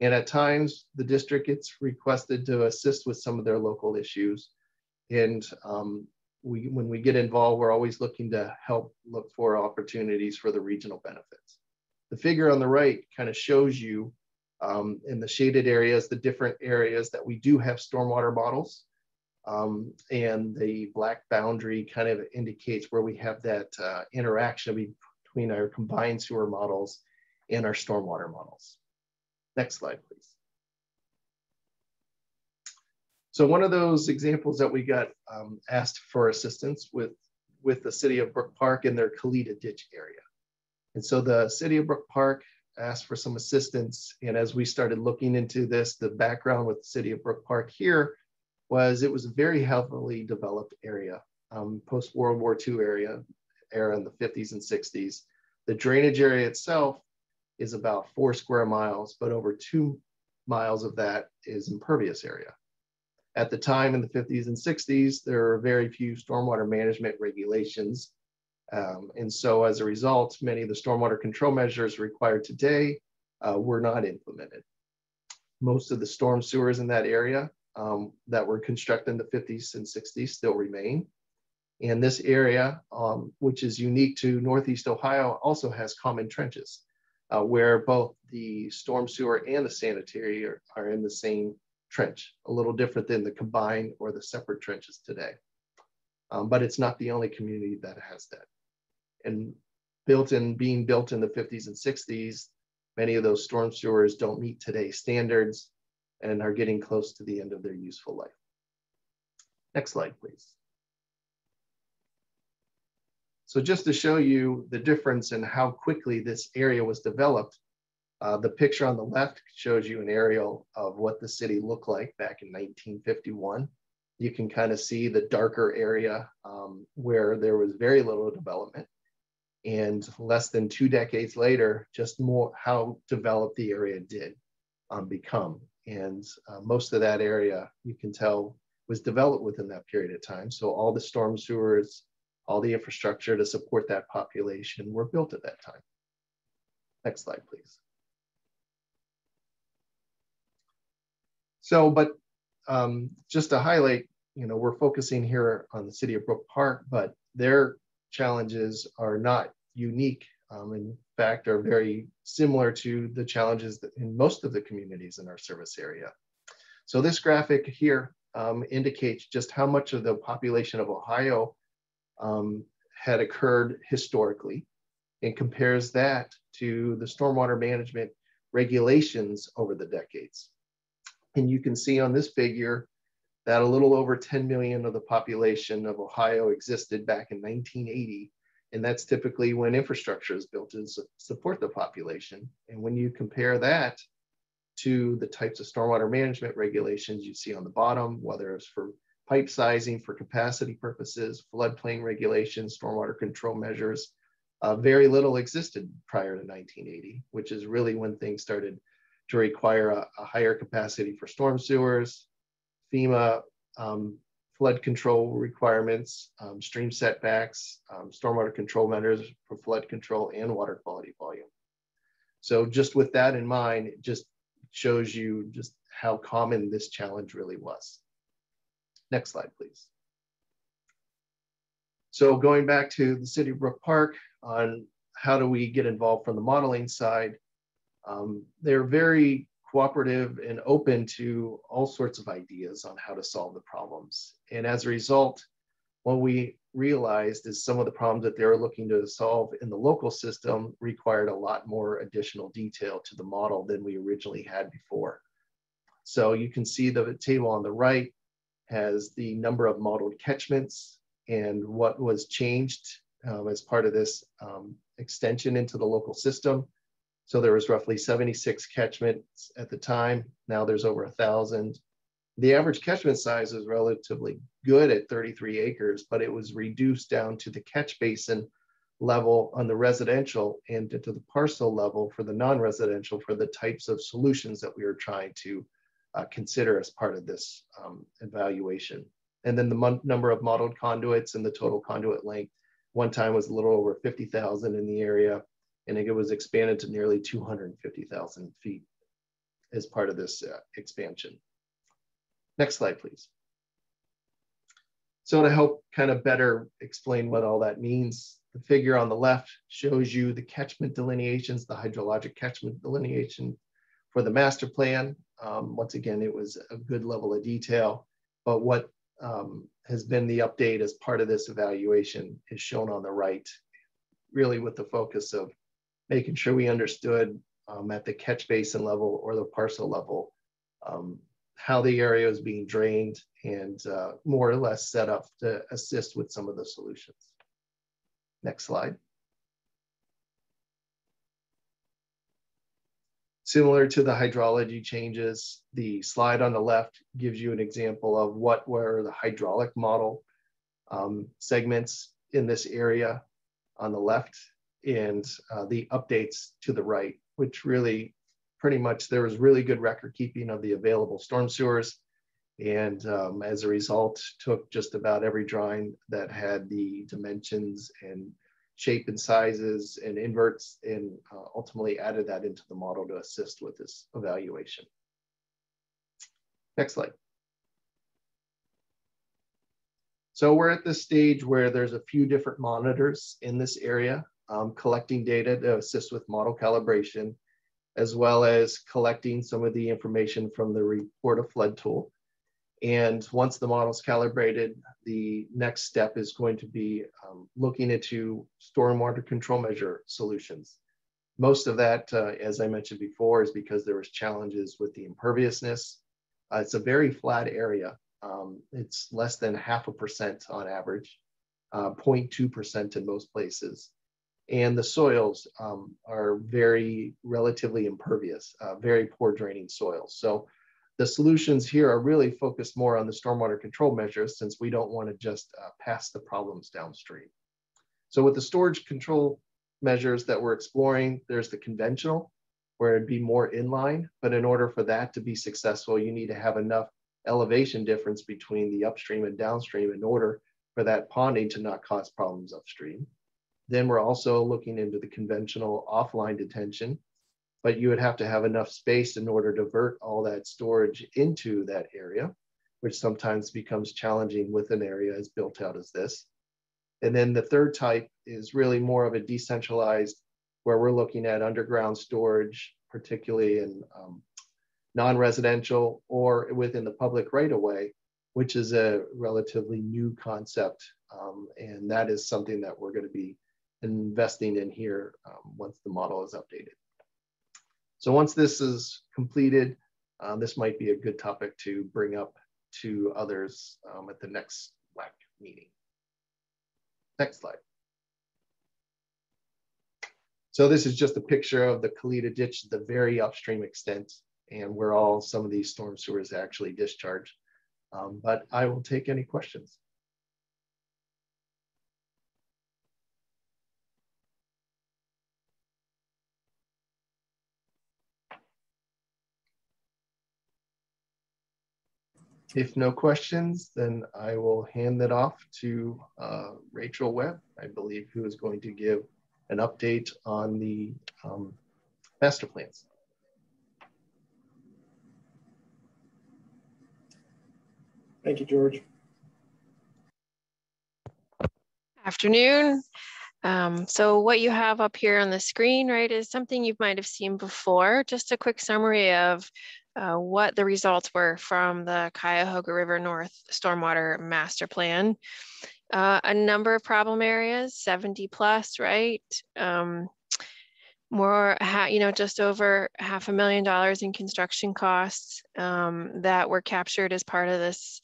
And at times, the district gets requested to assist with some of their local issues. And um, we, when we get involved, we're always looking to help look for opportunities for the regional benefits. The figure on the right kind of shows you um, in the shaded areas, the different areas that we do have stormwater models. Um, and the black boundary kind of indicates where we have that uh, interaction between our combined sewer models and our stormwater models. Next slide, please. So one of those examples that we got um, asked for assistance with, with the city of Brook Park in their Kalita ditch area. And so the city of Brook Park asked for some assistance. And as we started looking into this, the background with the city of Brook Park here was it was a very heavily developed area, um, post World War II area, era in the 50s and 60s. The drainage area itself is about four square miles, but over two miles of that is impervious area. At the time in the 50s and 60s, there were very few stormwater management regulations. Um, and so as a result, many of the stormwater control measures required today uh, were not implemented. Most of the storm sewers in that area um, that were constructed in the 50s and 60s still remain. And this area, um, which is unique to Northeast Ohio, also has common trenches uh, where both the storm sewer and the sanitary are, are in the same trench, a little different than the combined or the separate trenches today. Um, but it's not the only community that has that. And built in, being built in the 50s and 60s, many of those storm sewers don't meet today's standards and are getting close to the end of their useful life. Next slide, please. So just to show you the difference in how quickly this area was developed, uh, the picture on the left shows you an aerial of what the city looked like back in 1951. You can kind of see the darker area um, where there was very little development. And less than two decades later, just more how developed the area did um, become. And uh, most of that area, you can tell, was developed within that period of time. So all the storm sewers, all the infrastructure to support that population were built at that time. Next slide, please. So, but um, just to highlight, you know, we're focusing here on the city of Brook Park, but their challenges are not unique. Um, in fact, are very similar to the challenges that in most of the communities in our service area. So this graphic here um, indicates just how much of the population of Ohio um, had occurred historically and compares that to the stormwater management regulations over the decades. And you can see on this figure that a little over 10 million of the population of Ohio existed back in 1980. And that's typically when infrastructure is built to support the population. And when you compare that to the types of stormwater management regulations you see on the bottom, whether it's for pipe sizing for capacity purposes, floodplain regulations, stormwater control measures. Uh, very little existed prior to 1980, which is really when things started to require a, a higher capacity for storm sewers, FEMA um, flood control requirements, um, stream setbacks, um, stormwater control measures for flood control and water quality volume. So just with that in mind, it just shows you just how common this challenge really was. Next slide, please. So going back to the City of Brook Park on how do we get involved from the modeling side, um, they're very cooperative and open to all sorts of ideas on how to solve the problems. And as a result, what we realized is some of the problems that they were looking to solve in the local system required a lot more additional detail to the model than we originally had before. So you can see the table on the right has the number of modeled catchments and what was changed um, as part of this um, extension into the local system. So there was roughly 76 catchments at the time. Now there's over a thousand. The average catchment size is relatively good at 33 acres, but it was reduced down to the catch basin level on the residential and to the parcel level for the non-residential for the types of solutions that we were trying to uh, consider as part of this um, evaluation. And then the number of modeled conduits and the total conduit length one time was a little over 50,000 in the area, and it was expanded to nearly 250,000 feet as part of this uh, expansion. Next slide, please. So to help kind of better explain what all that means, the figure on the left shows you the catchment delineations, the hydrologic catchment delineation for the master plan. Um, once again, it was a good level of detail, but what um, has been the update as part of this evaluation is shown on the right, really with the focus of making sure we understood um, at the catch basin level or the parcel level um, how the area is being drained and uh, more or less set up to assist with some of the solutions. Next slide. Similar to the hydrology changes, the slide on the left gives you an example of what were the hydraulic model um, segments in this area on the left. And uh, the updates to the right, which really pretty much there was really good record keeping of the available storm sewers. And um, as a result, took just about every drawing that had the dimensions and shape and sizes and inverts and uh, ultimately added that into the model to assist with this evaluation. Next slide. So we're at this stage where there's a few different monitors in this area um, collecting data to assist with model calibration, as well as collecting some of the information from the report of flood tool. And once the model's calibrated, the next step is going to be um, looking into stormwater control measure solutions. Most of that, uh, as I mentioned before, is because there was challenges with the imperviousness. Uh, it's a very flat area. Um, it's less than half a percent on average, 0.2% uh, in most places. And the soils um, are very relatively impervious, uh, very poor draining soils. So the solutions here are really focused more on the stormwater control measures since we don't want to just uh, pass the problems downstream. So with the storage control measures that we're exploring, there's the conventional where it'd be more inline, but in order for that to be successful, you need to have enough elevation difference between the upstream and downstream in order for that ponding to not cause problems upstream. Then we're also looking into the conventional offline detention, but you would have to have enough space in order to divert all that storage into that area, which sometimes becomes challenging with an area as built out as this. And then the third type is really more of a decentralized, where we're looking at underground storage, particularly in um, non-residential or within the public right of way, which is a relatively new concept. Um, and that is something that we're going to be investing in here um, once the model is updated. So once this is completed, uh, this might be a good topic to bring up to others um, at the next WAC meeting. Next slide. So this is just a picture of the Kalita ditch, the very upstream extent, and where all some of these storm sewers actually discharge. Um, but I will take any questions. If no questions, then I will hand it off to uh, Rachel Webb, I believe, who is going to give an update on the um, master plans. Thank you, George. Afternoon. Um, so what you have up here on the screen, right, is something you might have seen before. Just a quick summary of uh, what the results were from the Cuyahoga River North Stormwater Master Plan. Uh, a number of problem areas, 70 plus, right? Um, more, you know, just over half a million dollars in construction costs um, that were captured as part of this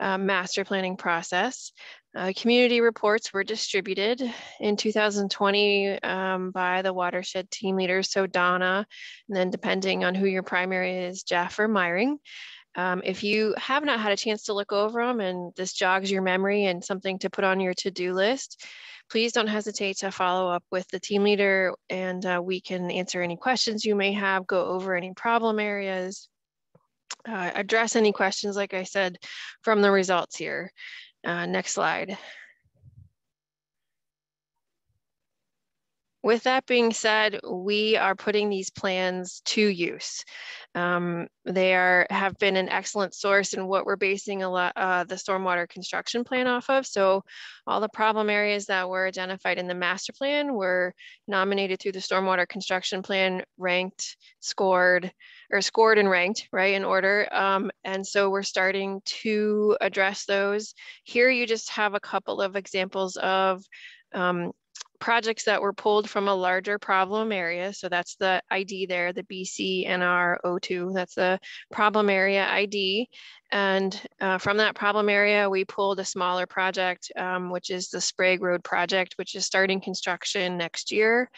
uh, master planning process. Uh, community reports were distributed in 2020 um, by the watershed team leaders, so Donna, and then depending on who your primary is, Jeff or Myring. Um, if you have not had a chance to look over them and this jogs your memory and something to put on your to-do list, please don't hesitate to follow up with the team leader and uh, we can answer any questions you may have, go over any problem areas, uh, address any questions, like I said, from the results here. Uh, next slide. With that being said, we are putting these plans to use. Um, they are have been an excellent source in what we're basing a lot uh, the stormwater construction plan off of. So all the problem areas that were identified in the master plan were nominated through the stormwater construction plan, ranked, scored, or scored and ranked, right, in order. Um, and so we're starting to address those. Here you just have a couple of examples of um, projects that were pulled from a larger problem area. So that's the ID there, the BCNR02, that's the problem area ID. And uh, from that problem area, we pulled a smaller project, um, which is the Sprague Road project, which is starting construction next year.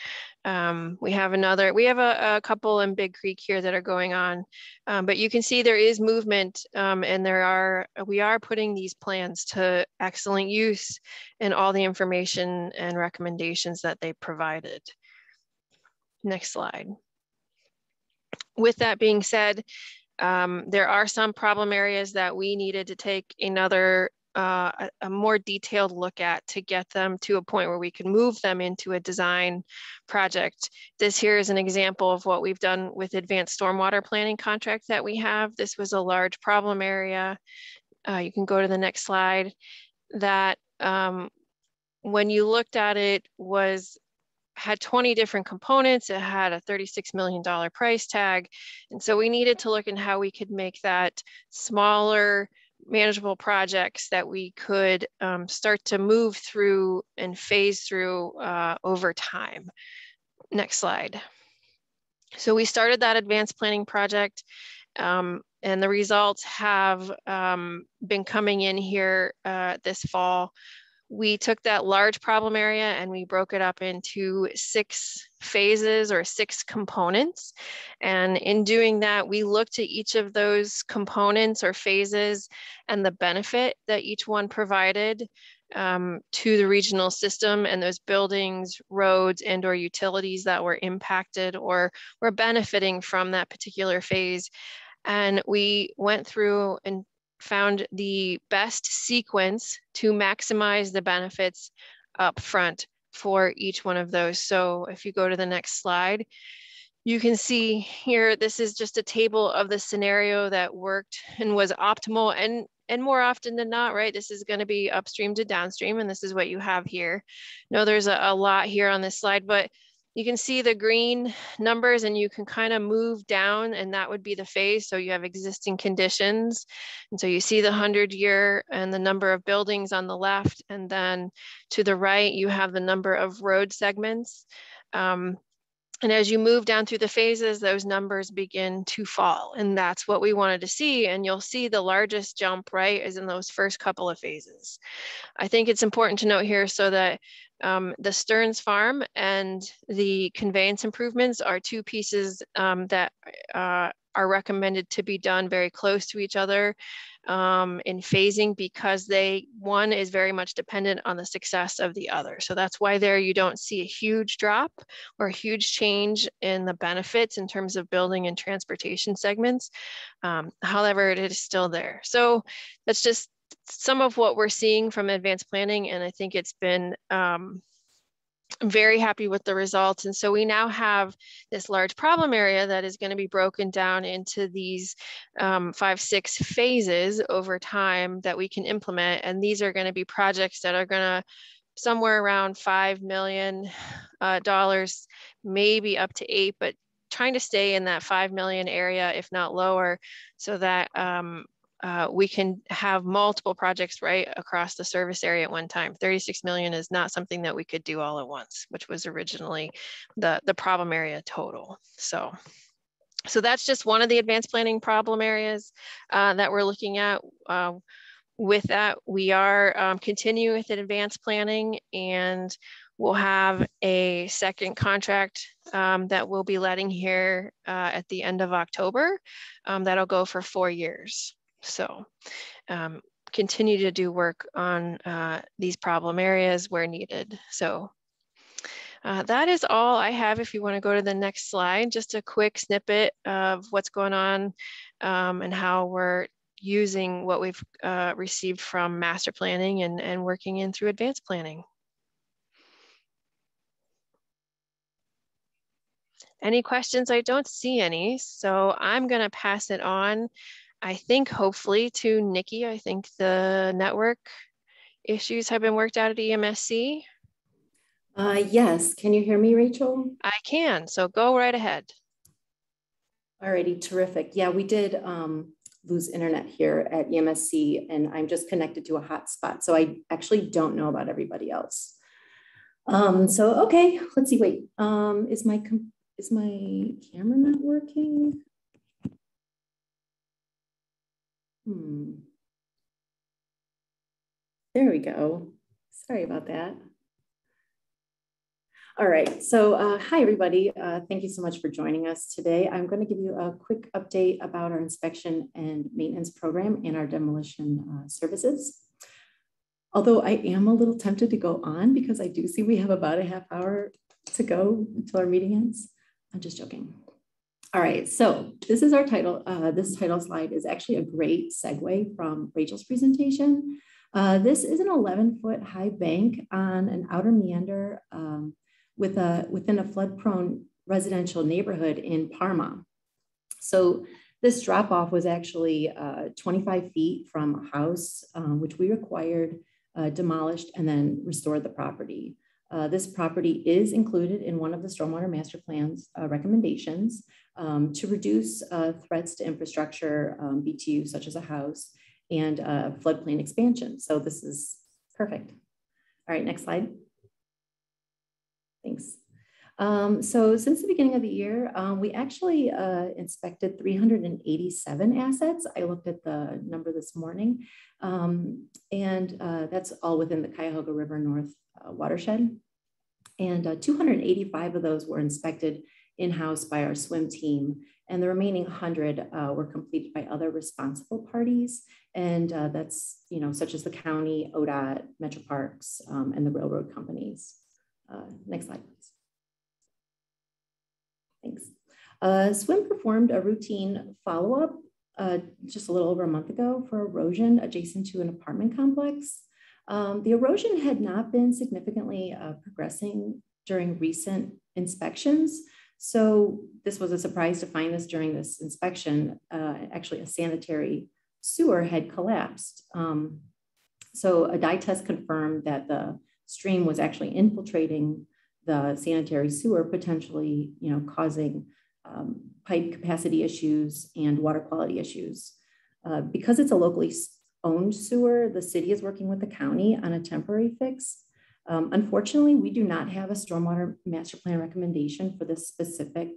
Um, we have another, we have a, a, couple in Big Creek here that are going on, um, but you can see there is movement um, and there are, we are putting these plans to excellent use and all the information and recommendations that they provided. Next slide. With that being said, um, there are some problem areas that we needed to take another uh, a, a, more detailed look at to get them to a point where we can move them into a design project. This here is an example of what we've done with advanced stormwater planning contract that we have. This was a large problem area. Uh, you can go to the next slide. That um, when you looked at it was had 20 different components. It had a $36 million price tag. And so we needed to look in how we could make that smaller, manageable projects that we could um, start to move through and phase through uh, over time. Next slide. So we started that advanced planning project um, and the results have um, been coming in here uh, this fall we took that large problem area and we broke it up into six phases or six components. And in doing that, we looked at each of those components or phases and the benefit that each one provided um, to the regional system and those buildings, roads, and or utilities that were impacted or were benefiting from that particular phase. And we went through and found the best sequence to maximize the benefits up front for each one of those. So if you go to the next slide, you can see here, this is just a table of the scenario that worked and was optimal and and more often than not, right, this is going to be upstream to downstream, and this is what you have here. No, there's a, a lot here on this slide, but you can see the green numbers and you can kind of move down and that would be the phase. So you have existing conditions. And so you see the 100 year and the number of buildings on the left. And then to the right, you have the number of road segments. Um, and as you move down through the phases, those numbers begin to fall. And that's what we wanted to see. And you'll see the largest jump, right, is in those first couple of phases. I think it's important to note here so that um, the Stearns Farm and the conveyance improvements are two pieces um, that uh, are recommended to be done very close to each other um, in phasing because they, one is very much dependent on the success of the other. So that's why there you don't see a huge drop or a huge change in the benefits in terms of building and transportation segments. Um, however, it is still there. So that's just some of what we're seeing from advanced planning. And I think it's been um, very happy with the results. And so we now have this large problem area that is going to be broken down into these um, five, six phases over time that we can implement. And these are going to be projects that are going to somewhere around $5 million, uh, maybe up to eight, but trying to stay in that 5 million area, if not lower, so that um, uh, we can have multiple projects right across the service area at one time. 36 million is not something that we could do all at once, which was originally the, the problem area total. So, so that's just one of the advanced planning problem areas uh, that we're looking at. Uh, with that, we are um, continuing with advanced planning and we'll have a second contract um, that we'll be letting here uh, at the end of October. Um, that'll go for four years. So um, continue to do work on uh, these problem areas where needed. So uh, that is all I have. If you want to go to the next slide, just a quick snippet of what's going on um, and how we're using what we've uh, received from master planning and, and working in through advanced planning. Any questions? I don't see any, so I'm going to pass it on I think hopefully to Nikki, I think the network issues have been worked out at EMSC. Uh, yes, can you hear me, Rachel? I can, so go right ahead. Alrighty, terrific. Yeah, we did um, lose internet here at EMSC and I'm just connected to a hotspot. So I actually don't know about everybody else. Um, so, okay, let's see, wait, um, is my, is my camera not working? Hmm. There we go. Sorry about that. All right, so uh, hi everybody. Uh, thank you so much for joining us today. I'm going to give you a quick update about our inspection and maintenance program and our demolition uh, services. Although I am a little tempted to go on because I do see we have about a half hour to go until our meeting ends. I'm just joking. All right, so this is our title. Uh, this title slide is actually a great segue from Rachel's presentation. Uh, this is an 11 foot high bank on an outer meander um, with a, within a flood prone residential neighborhood in Parma. So this drop off was actually uh, 25 feet from a house, um, which we required uh, demolished and then restored the property. Uh, this property is included in one of the Stormwater Master Plan's uh, recommendations um, to reduce uh, threats to infrastructure, um, BTU such as a house, and uh, floodplain expansion. So this is perfect. All right, next slide. Thanks. Um, so since the beginning of the year, um, we actually uh, inspected 387 assets. I looked at the number this morning, um, and uh, that's all within the Cuyahoga River North uh, watershed. And uh, 285 of those were inspected in-house by our swim team, and the remaining 100 uh, were completed by other responsible parties, and uh, that's, you know, such as the county, ODOT, Metro Parks, um, and the railroad companies. next slide, please. Thanks. Uh, SWIM performed a routine follow-up uh, just a little over a month ago for erosion adjacent to an apartment complex. Um, the erosion had not been significantly uh, progressing during recent inspections. So this was a surprise to find this during this inspection. Uh, actually, a sanitary sewer had collapsed. Um, so a dye test confirmed that the stream was actually infiltrating the sanitary sewer potentially, you know, causing um, pipe capacity issues and water quality issues. Uh, because it's a locally owned sewer, the city is working with the county on a temporary fix. Um, unfortunately, we do not have a stormwater master plan recommendation for this specific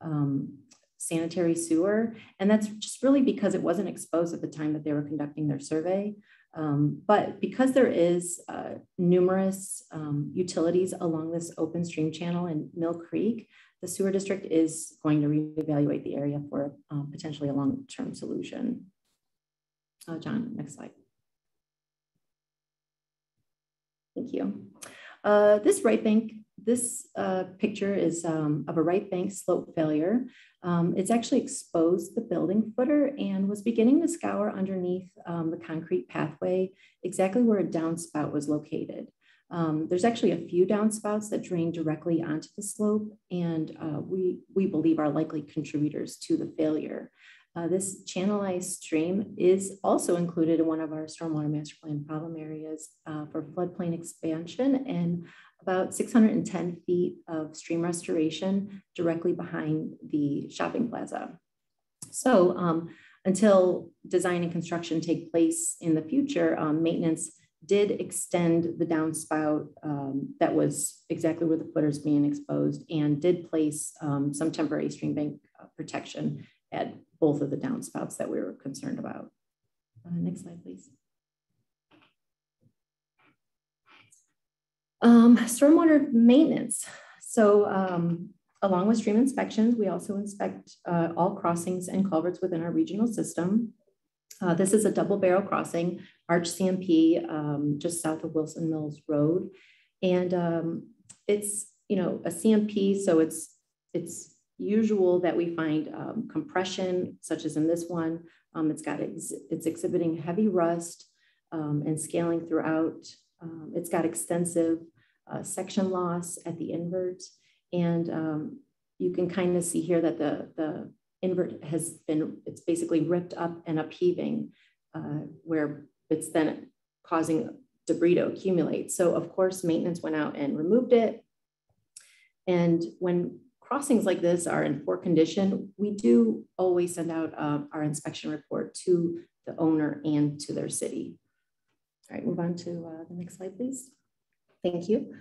um, sanitary sewer. And that's just really because it wasn't exposed at the time that they were conducting their survey. Um, but because there is uh, numerous um, utilities along this open stream channel in Mill Creek, the sewer district is going to reevaluate the area for um, potentially a long-term solution. Uh, John, next slide. Thank you. Uh, this right bank, this uh, picture is um, of a right bank slope failure. Um, it's actually exposed the building footer and was beginning to scour underneath um, the concrete pathway, exactly where a downspout was located. Um, there's actually a few downspouts that drain directly onto the slope, and uh, we, we believe are likely contributors to the failure. Uh, this channelized stream is also included in one of our stormwater master plan problem areas uh, for floodplain expansion and about 610 feet of stream restoration directly behind the shopping plaza. So um, until design and construction take place in the future, um, maintenance did extend the downspout um, that was exactly where the footer is being exposed and did place um, some temporary stream bank uh, protection at both of the downspouts that we were concerned about. Uh, next slide, please. Um, stormwater maintenance. So um, along with stream inspections, we also inspect uh, all crossings and culverts within our regional system. Uh, this is a double barrel crossing, Arch CMP, um, just south of Wilson Mills Road. And um, it's, you know, a CMP, so it's, it's usual that we find um, compression, such as in this one. Um, it's got, ex it's exhibiting heavy rust um, and scaling throughout. Um, it's got extensive uh, section loss at the invert. And um, you can kind of see here that the, the invert has been, it's basically ripped up and upheaving uh, where it's then causing debris to accumulate. So of course, maintenance went out and removed it. And when crossings like this are in poor condition, we do always send out uh, our inspection report to the owner and to their city. All right, move on to uh, the next slide, please. Thank you.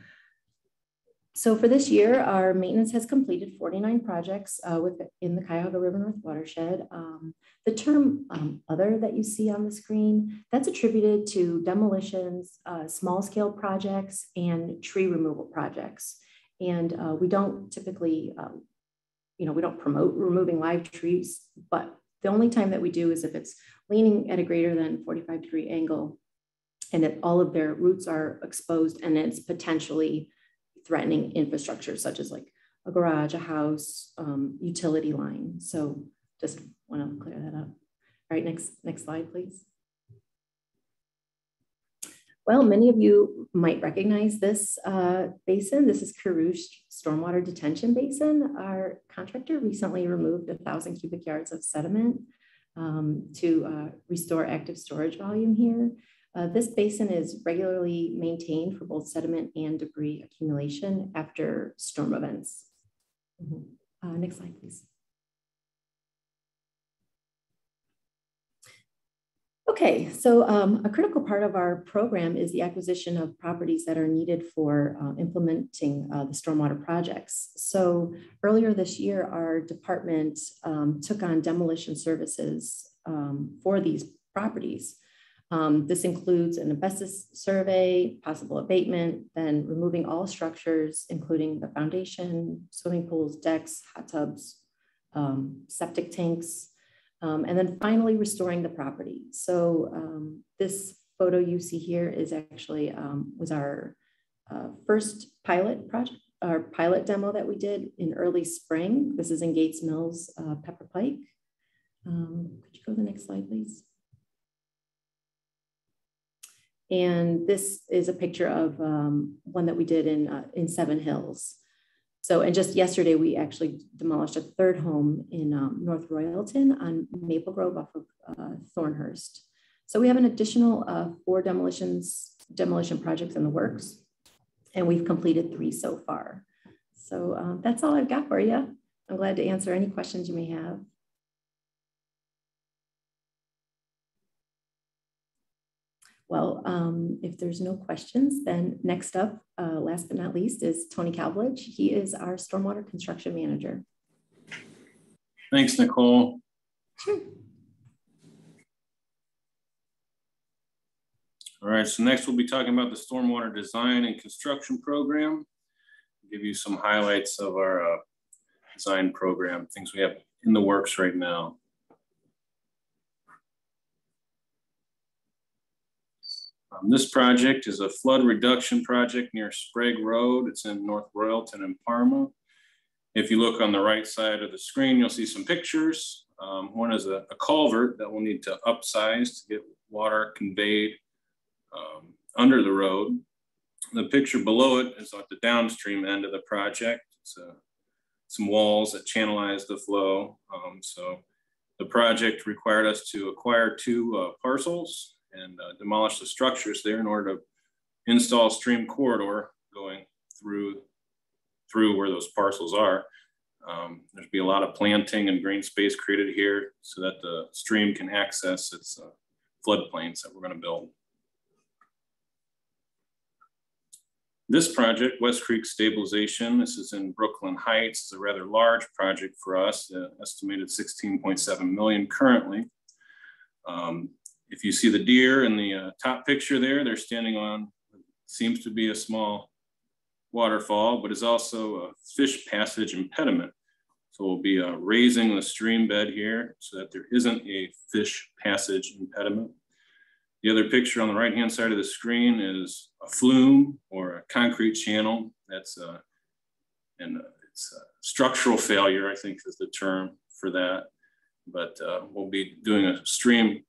so for this year, our maintenance has completed 49 projects uh, within the Cuyahoga River North watershed. Um, the term um, other that you see on the screen, that's attributed to demolitions, uh, small scale projects, and tree removal projects. And uh, we don't typically, um, you know, we don't promote removing live trees, but the only time that we do is if it's leaning at a greater than 45 degree angle and that all of their roots are exposed and it's potentially threatening infrastructure such as like a garage, a house, um, utility line. So just want to clear that up. All right, next, next slide, please. Well, many of you might recognize this uh, basin. This is Carouge Stormwater Detention Basin. Our contractor recently removed thousand cubic yards of sediment um, to uh, restore active storage volume here. Uh, this basin is regularly maintained for both sediment and debris accumulation after storm events. Mm -hmm. next slide, please. Okay, so um, a critical part of our program is the acquisition of properties that are needed for uh, implementing uh, the stormwater projects. So earlier this year, our department um, took on demolition services um, for these properties. Um, this includes an asbestos survey, possible abatement, then removing all structures, including the foundation, swimming pools, decks, hot tubs, um, septic tanks, um, and then finally restoring the property. So um, this photo you see here is actually um, was our uh, first pilot project, our pilot demo that we did in early spring. This is in Gates Mills, uh, Pepper Pike. Um, could you go to the next slide, please? And this is a picture of um, one that we did in, uh, in Seven Hills. So, and just yesterday, we actually demolished a third home in um, North Royalton on Maple Grove off of uh, Thornhurst. So we have an additional uh, four demolitions, demolition projects in the works, and we've completed three so far. So um, that's all I've got for you. I'm glad to answer any questions you may have. Well, um, if there's no questions, then next up, uh, last but not least, is Tony Calvledge. He is our Stormwater Construction Manager. Thanks, Nicole. Sure. All right, so next we'll be talking about the Stormwater Design and Construction Program. I'll give you some highlights of our uh, design program, things we have in the works right now. Um, this project is a flood reduction project near Sprague Road. It's in North Royalton and Parma. If you look on the right side of the screen, you'll see some pictures. Um, one is a, a, culvert that we'll need to upsize to get water conveyed um, under the road. The picture below it is at the downstream end of the project. It's uh, some walls that channelize the flow. Um, so the project required us to acquire two uh, parcels and uh, demolish the structures there in order to install stream corridor going through through where those parcels are. Um, there's be a lot of planting and green space created here so that the stream can access its uh, floodplains that we're going to build. This project, West Creek Stabilization, this is in Brooklyn Heights. It's a rather large project for us, uh, estimated 16.7 million currently. Um, if you see the deer in the uh, top picture there, they're standing on, seems to be a small waterfall, but is also a fish passage impediment. So we'll be uh, raising the stream bed here so that there isn't a fish passage impediment. The other picture on the right-hand side of the screen is a flume or a concrete channel. That's uh, and uh, it's a structural failure, I think is the term for that. But uh, we'll be doing a stream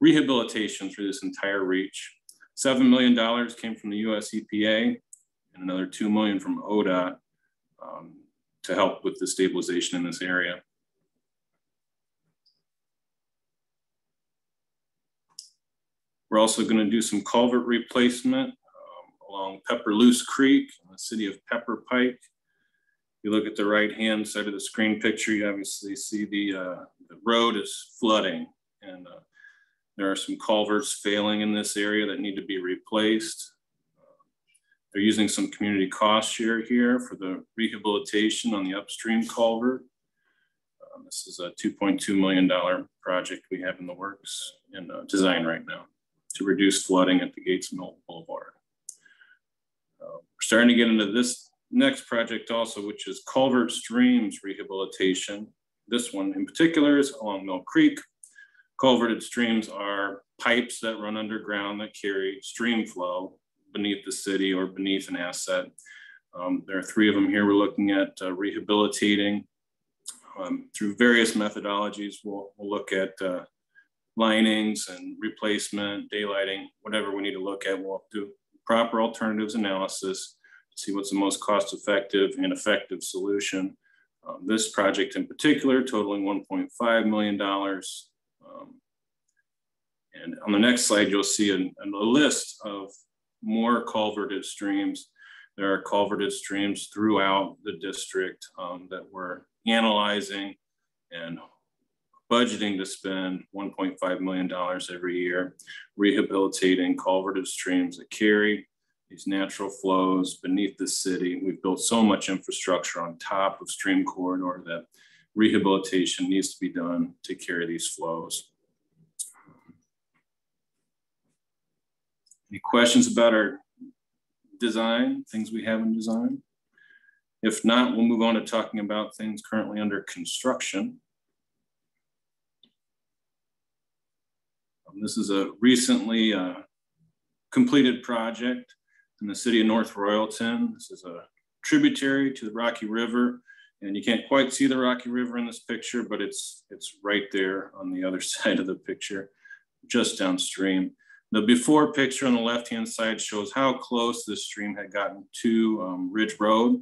rehabilitation through this entire reach. $7 million came from the US EPA and another 2 million from ODOT um, to help with the stabilization in this area. We're also going to do some culvert replacement um, along Pepperloose Creek in the city of Pepper Pike. If you look at the right hand side of the screen picture, you obviously see the, uh, the road is flooding and uh, there are some culverts failing in this area that need to be replaced. they're using some community cost share here for the rehabilitation on the upstream culvert. Um, this is a $2.2 million project we have in the works in uh, design right now to reduce flooding at the Gates Mill Boulevard. Uh, we're starting to get into this next project also, which is culvert streams rehabilitation. This one in particular is along Mill Creek. Culverted streams are pipes that run underground that carry stream flow beneath the city or beneath an asset. Um, there are three of them here we're looking at uh, rehabilitating um, through various methodologies. We'll, we'll look at uh, linings and replacement, daylighting, whatever we need to look at. We'll do proper alternatives analysis, to see what's the most cost effective and effective solution. Um, this project in particular, totaling $1.5 million. Um, and on the next slide, you'll see a, list of more culverted streams. There are culverted streams throughout the district um, that we're analyzing and budgeting to spend $1.5 million every year rehabilitating culverted streams that carry these natural flows beneath the city. We've built so much infrastructure on top of stream corridor that rehabilitation needs to be done to carry these flows. Any questions about our design, things we have in design? If not, we'll move on to talking about things currently under construction. Um, this is a recently uh, completed project in the city of North Royalton. This is a tributary to the Rocky River. And you can't quite see the Rocky River in this picture, but it's, it's right there on the other *laughs* side of the picture, just downstream. The before picture on the left-hand side shows how close this stream had gotten to um, Ridge Road.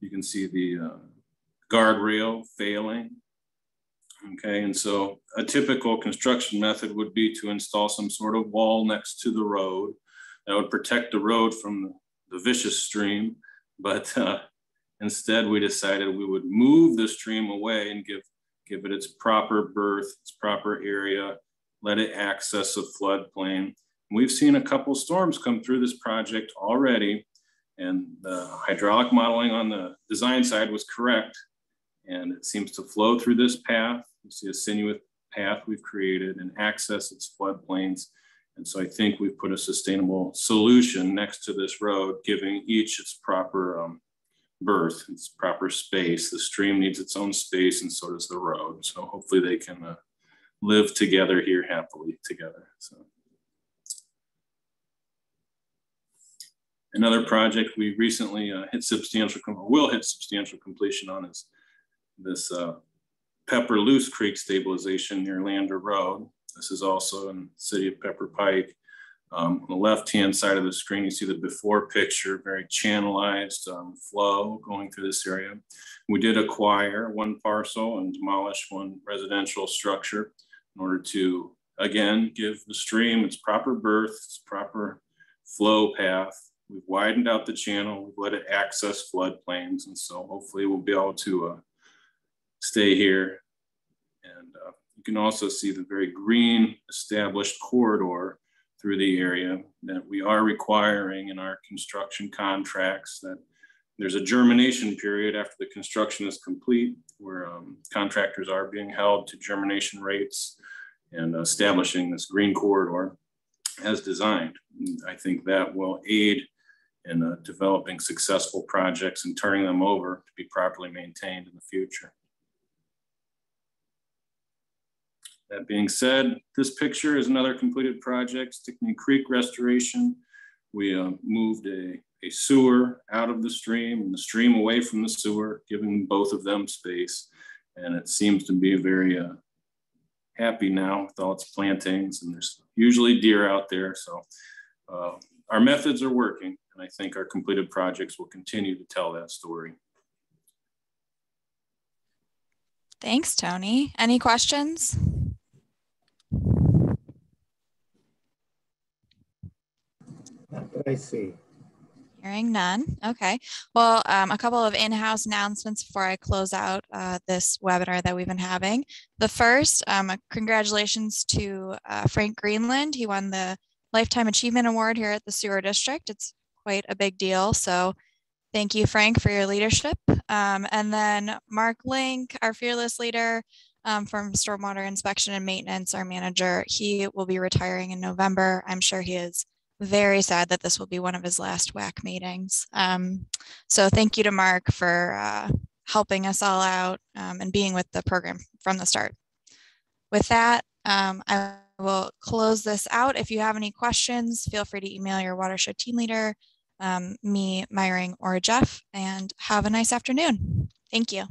You can see the uh, guardrail failing. Okay, and so a typical construction method would be to install some sort of wall next to the road that would protect the road from the vicious stream. But uh, instead, we decided we would move the stream away and give, give it its proper berth, its proper area, let it access a floodplain. We've seen a couple storms come through this project already, and the hydraulic modeling on the design side was correct. And it seems to flow through this path. You see a sinuous path we've created and access its floodplains and so I think we've put a sustainable solution next to this road, giving each its proper um, berth, its proper space. The stream needs its own space and so does the road. So hopefully they can uh, live together here happily together. So. Another project we recently uh, hit substantial, will hit substantial completion on is this uh, Pepper Loose Creek stabilization near Lander Road. This is also in the city of Pepper Pike. Um, on the left-hand side of the screen, you see the before picture, very channelized um, flow going through this area. We did acquire one parcel and demolish one residential structure in order to, again, give the stream its proper berth, its proper flow path. We've widened out the channel, we've let it access floodplains, and so hopefully we'll be able to uh, stay here And uh, you can also see the very green established corridor through the area that we are requiring in our construction contracts that there's a germination period after the construction is complete where um, contractors are being held to germination rates and establishing this green corridor as designed. I think that will aid in uh, developing successful projects and turning them over to be properly maintained in the future. That being said, this picture is another completed project, Stickney Creek restoration. We uh, moved a, a sewer out of the stream and the stream away from the sewer, giving both of them space. And it seems to be very uh, happy now with all its plantings and there's usually deer out there. So uh, our methods are working and I think our completed projects will continue to tell that story. Thanks, Tony. Any questions? I see. Hearing none. Okay. Well, um, a couple of in-house announcements before I close out uh, this webinar that we've been having. The first, um, congratulations to uh, Frank Greenland. He won the Lifetime Achievement Award here at the Sewer District. It's quite a big deal. So thank you, Frank, for your leadership. Um, and then Mark Link, our fearless leader um, from stormwater inspection and maintenance, our manager, he will be retiring in November. I'm sure he is very sad that this will be one of his last WAC meetings. Um, so thank you to Mark for uh, helping us all out um, and being with the program from the start. With that, um, I will close this out. If you have any questions, feel free to email your watershed team leader, um, me, Myring, or Jeff, and have a nice afternoon. Thank you.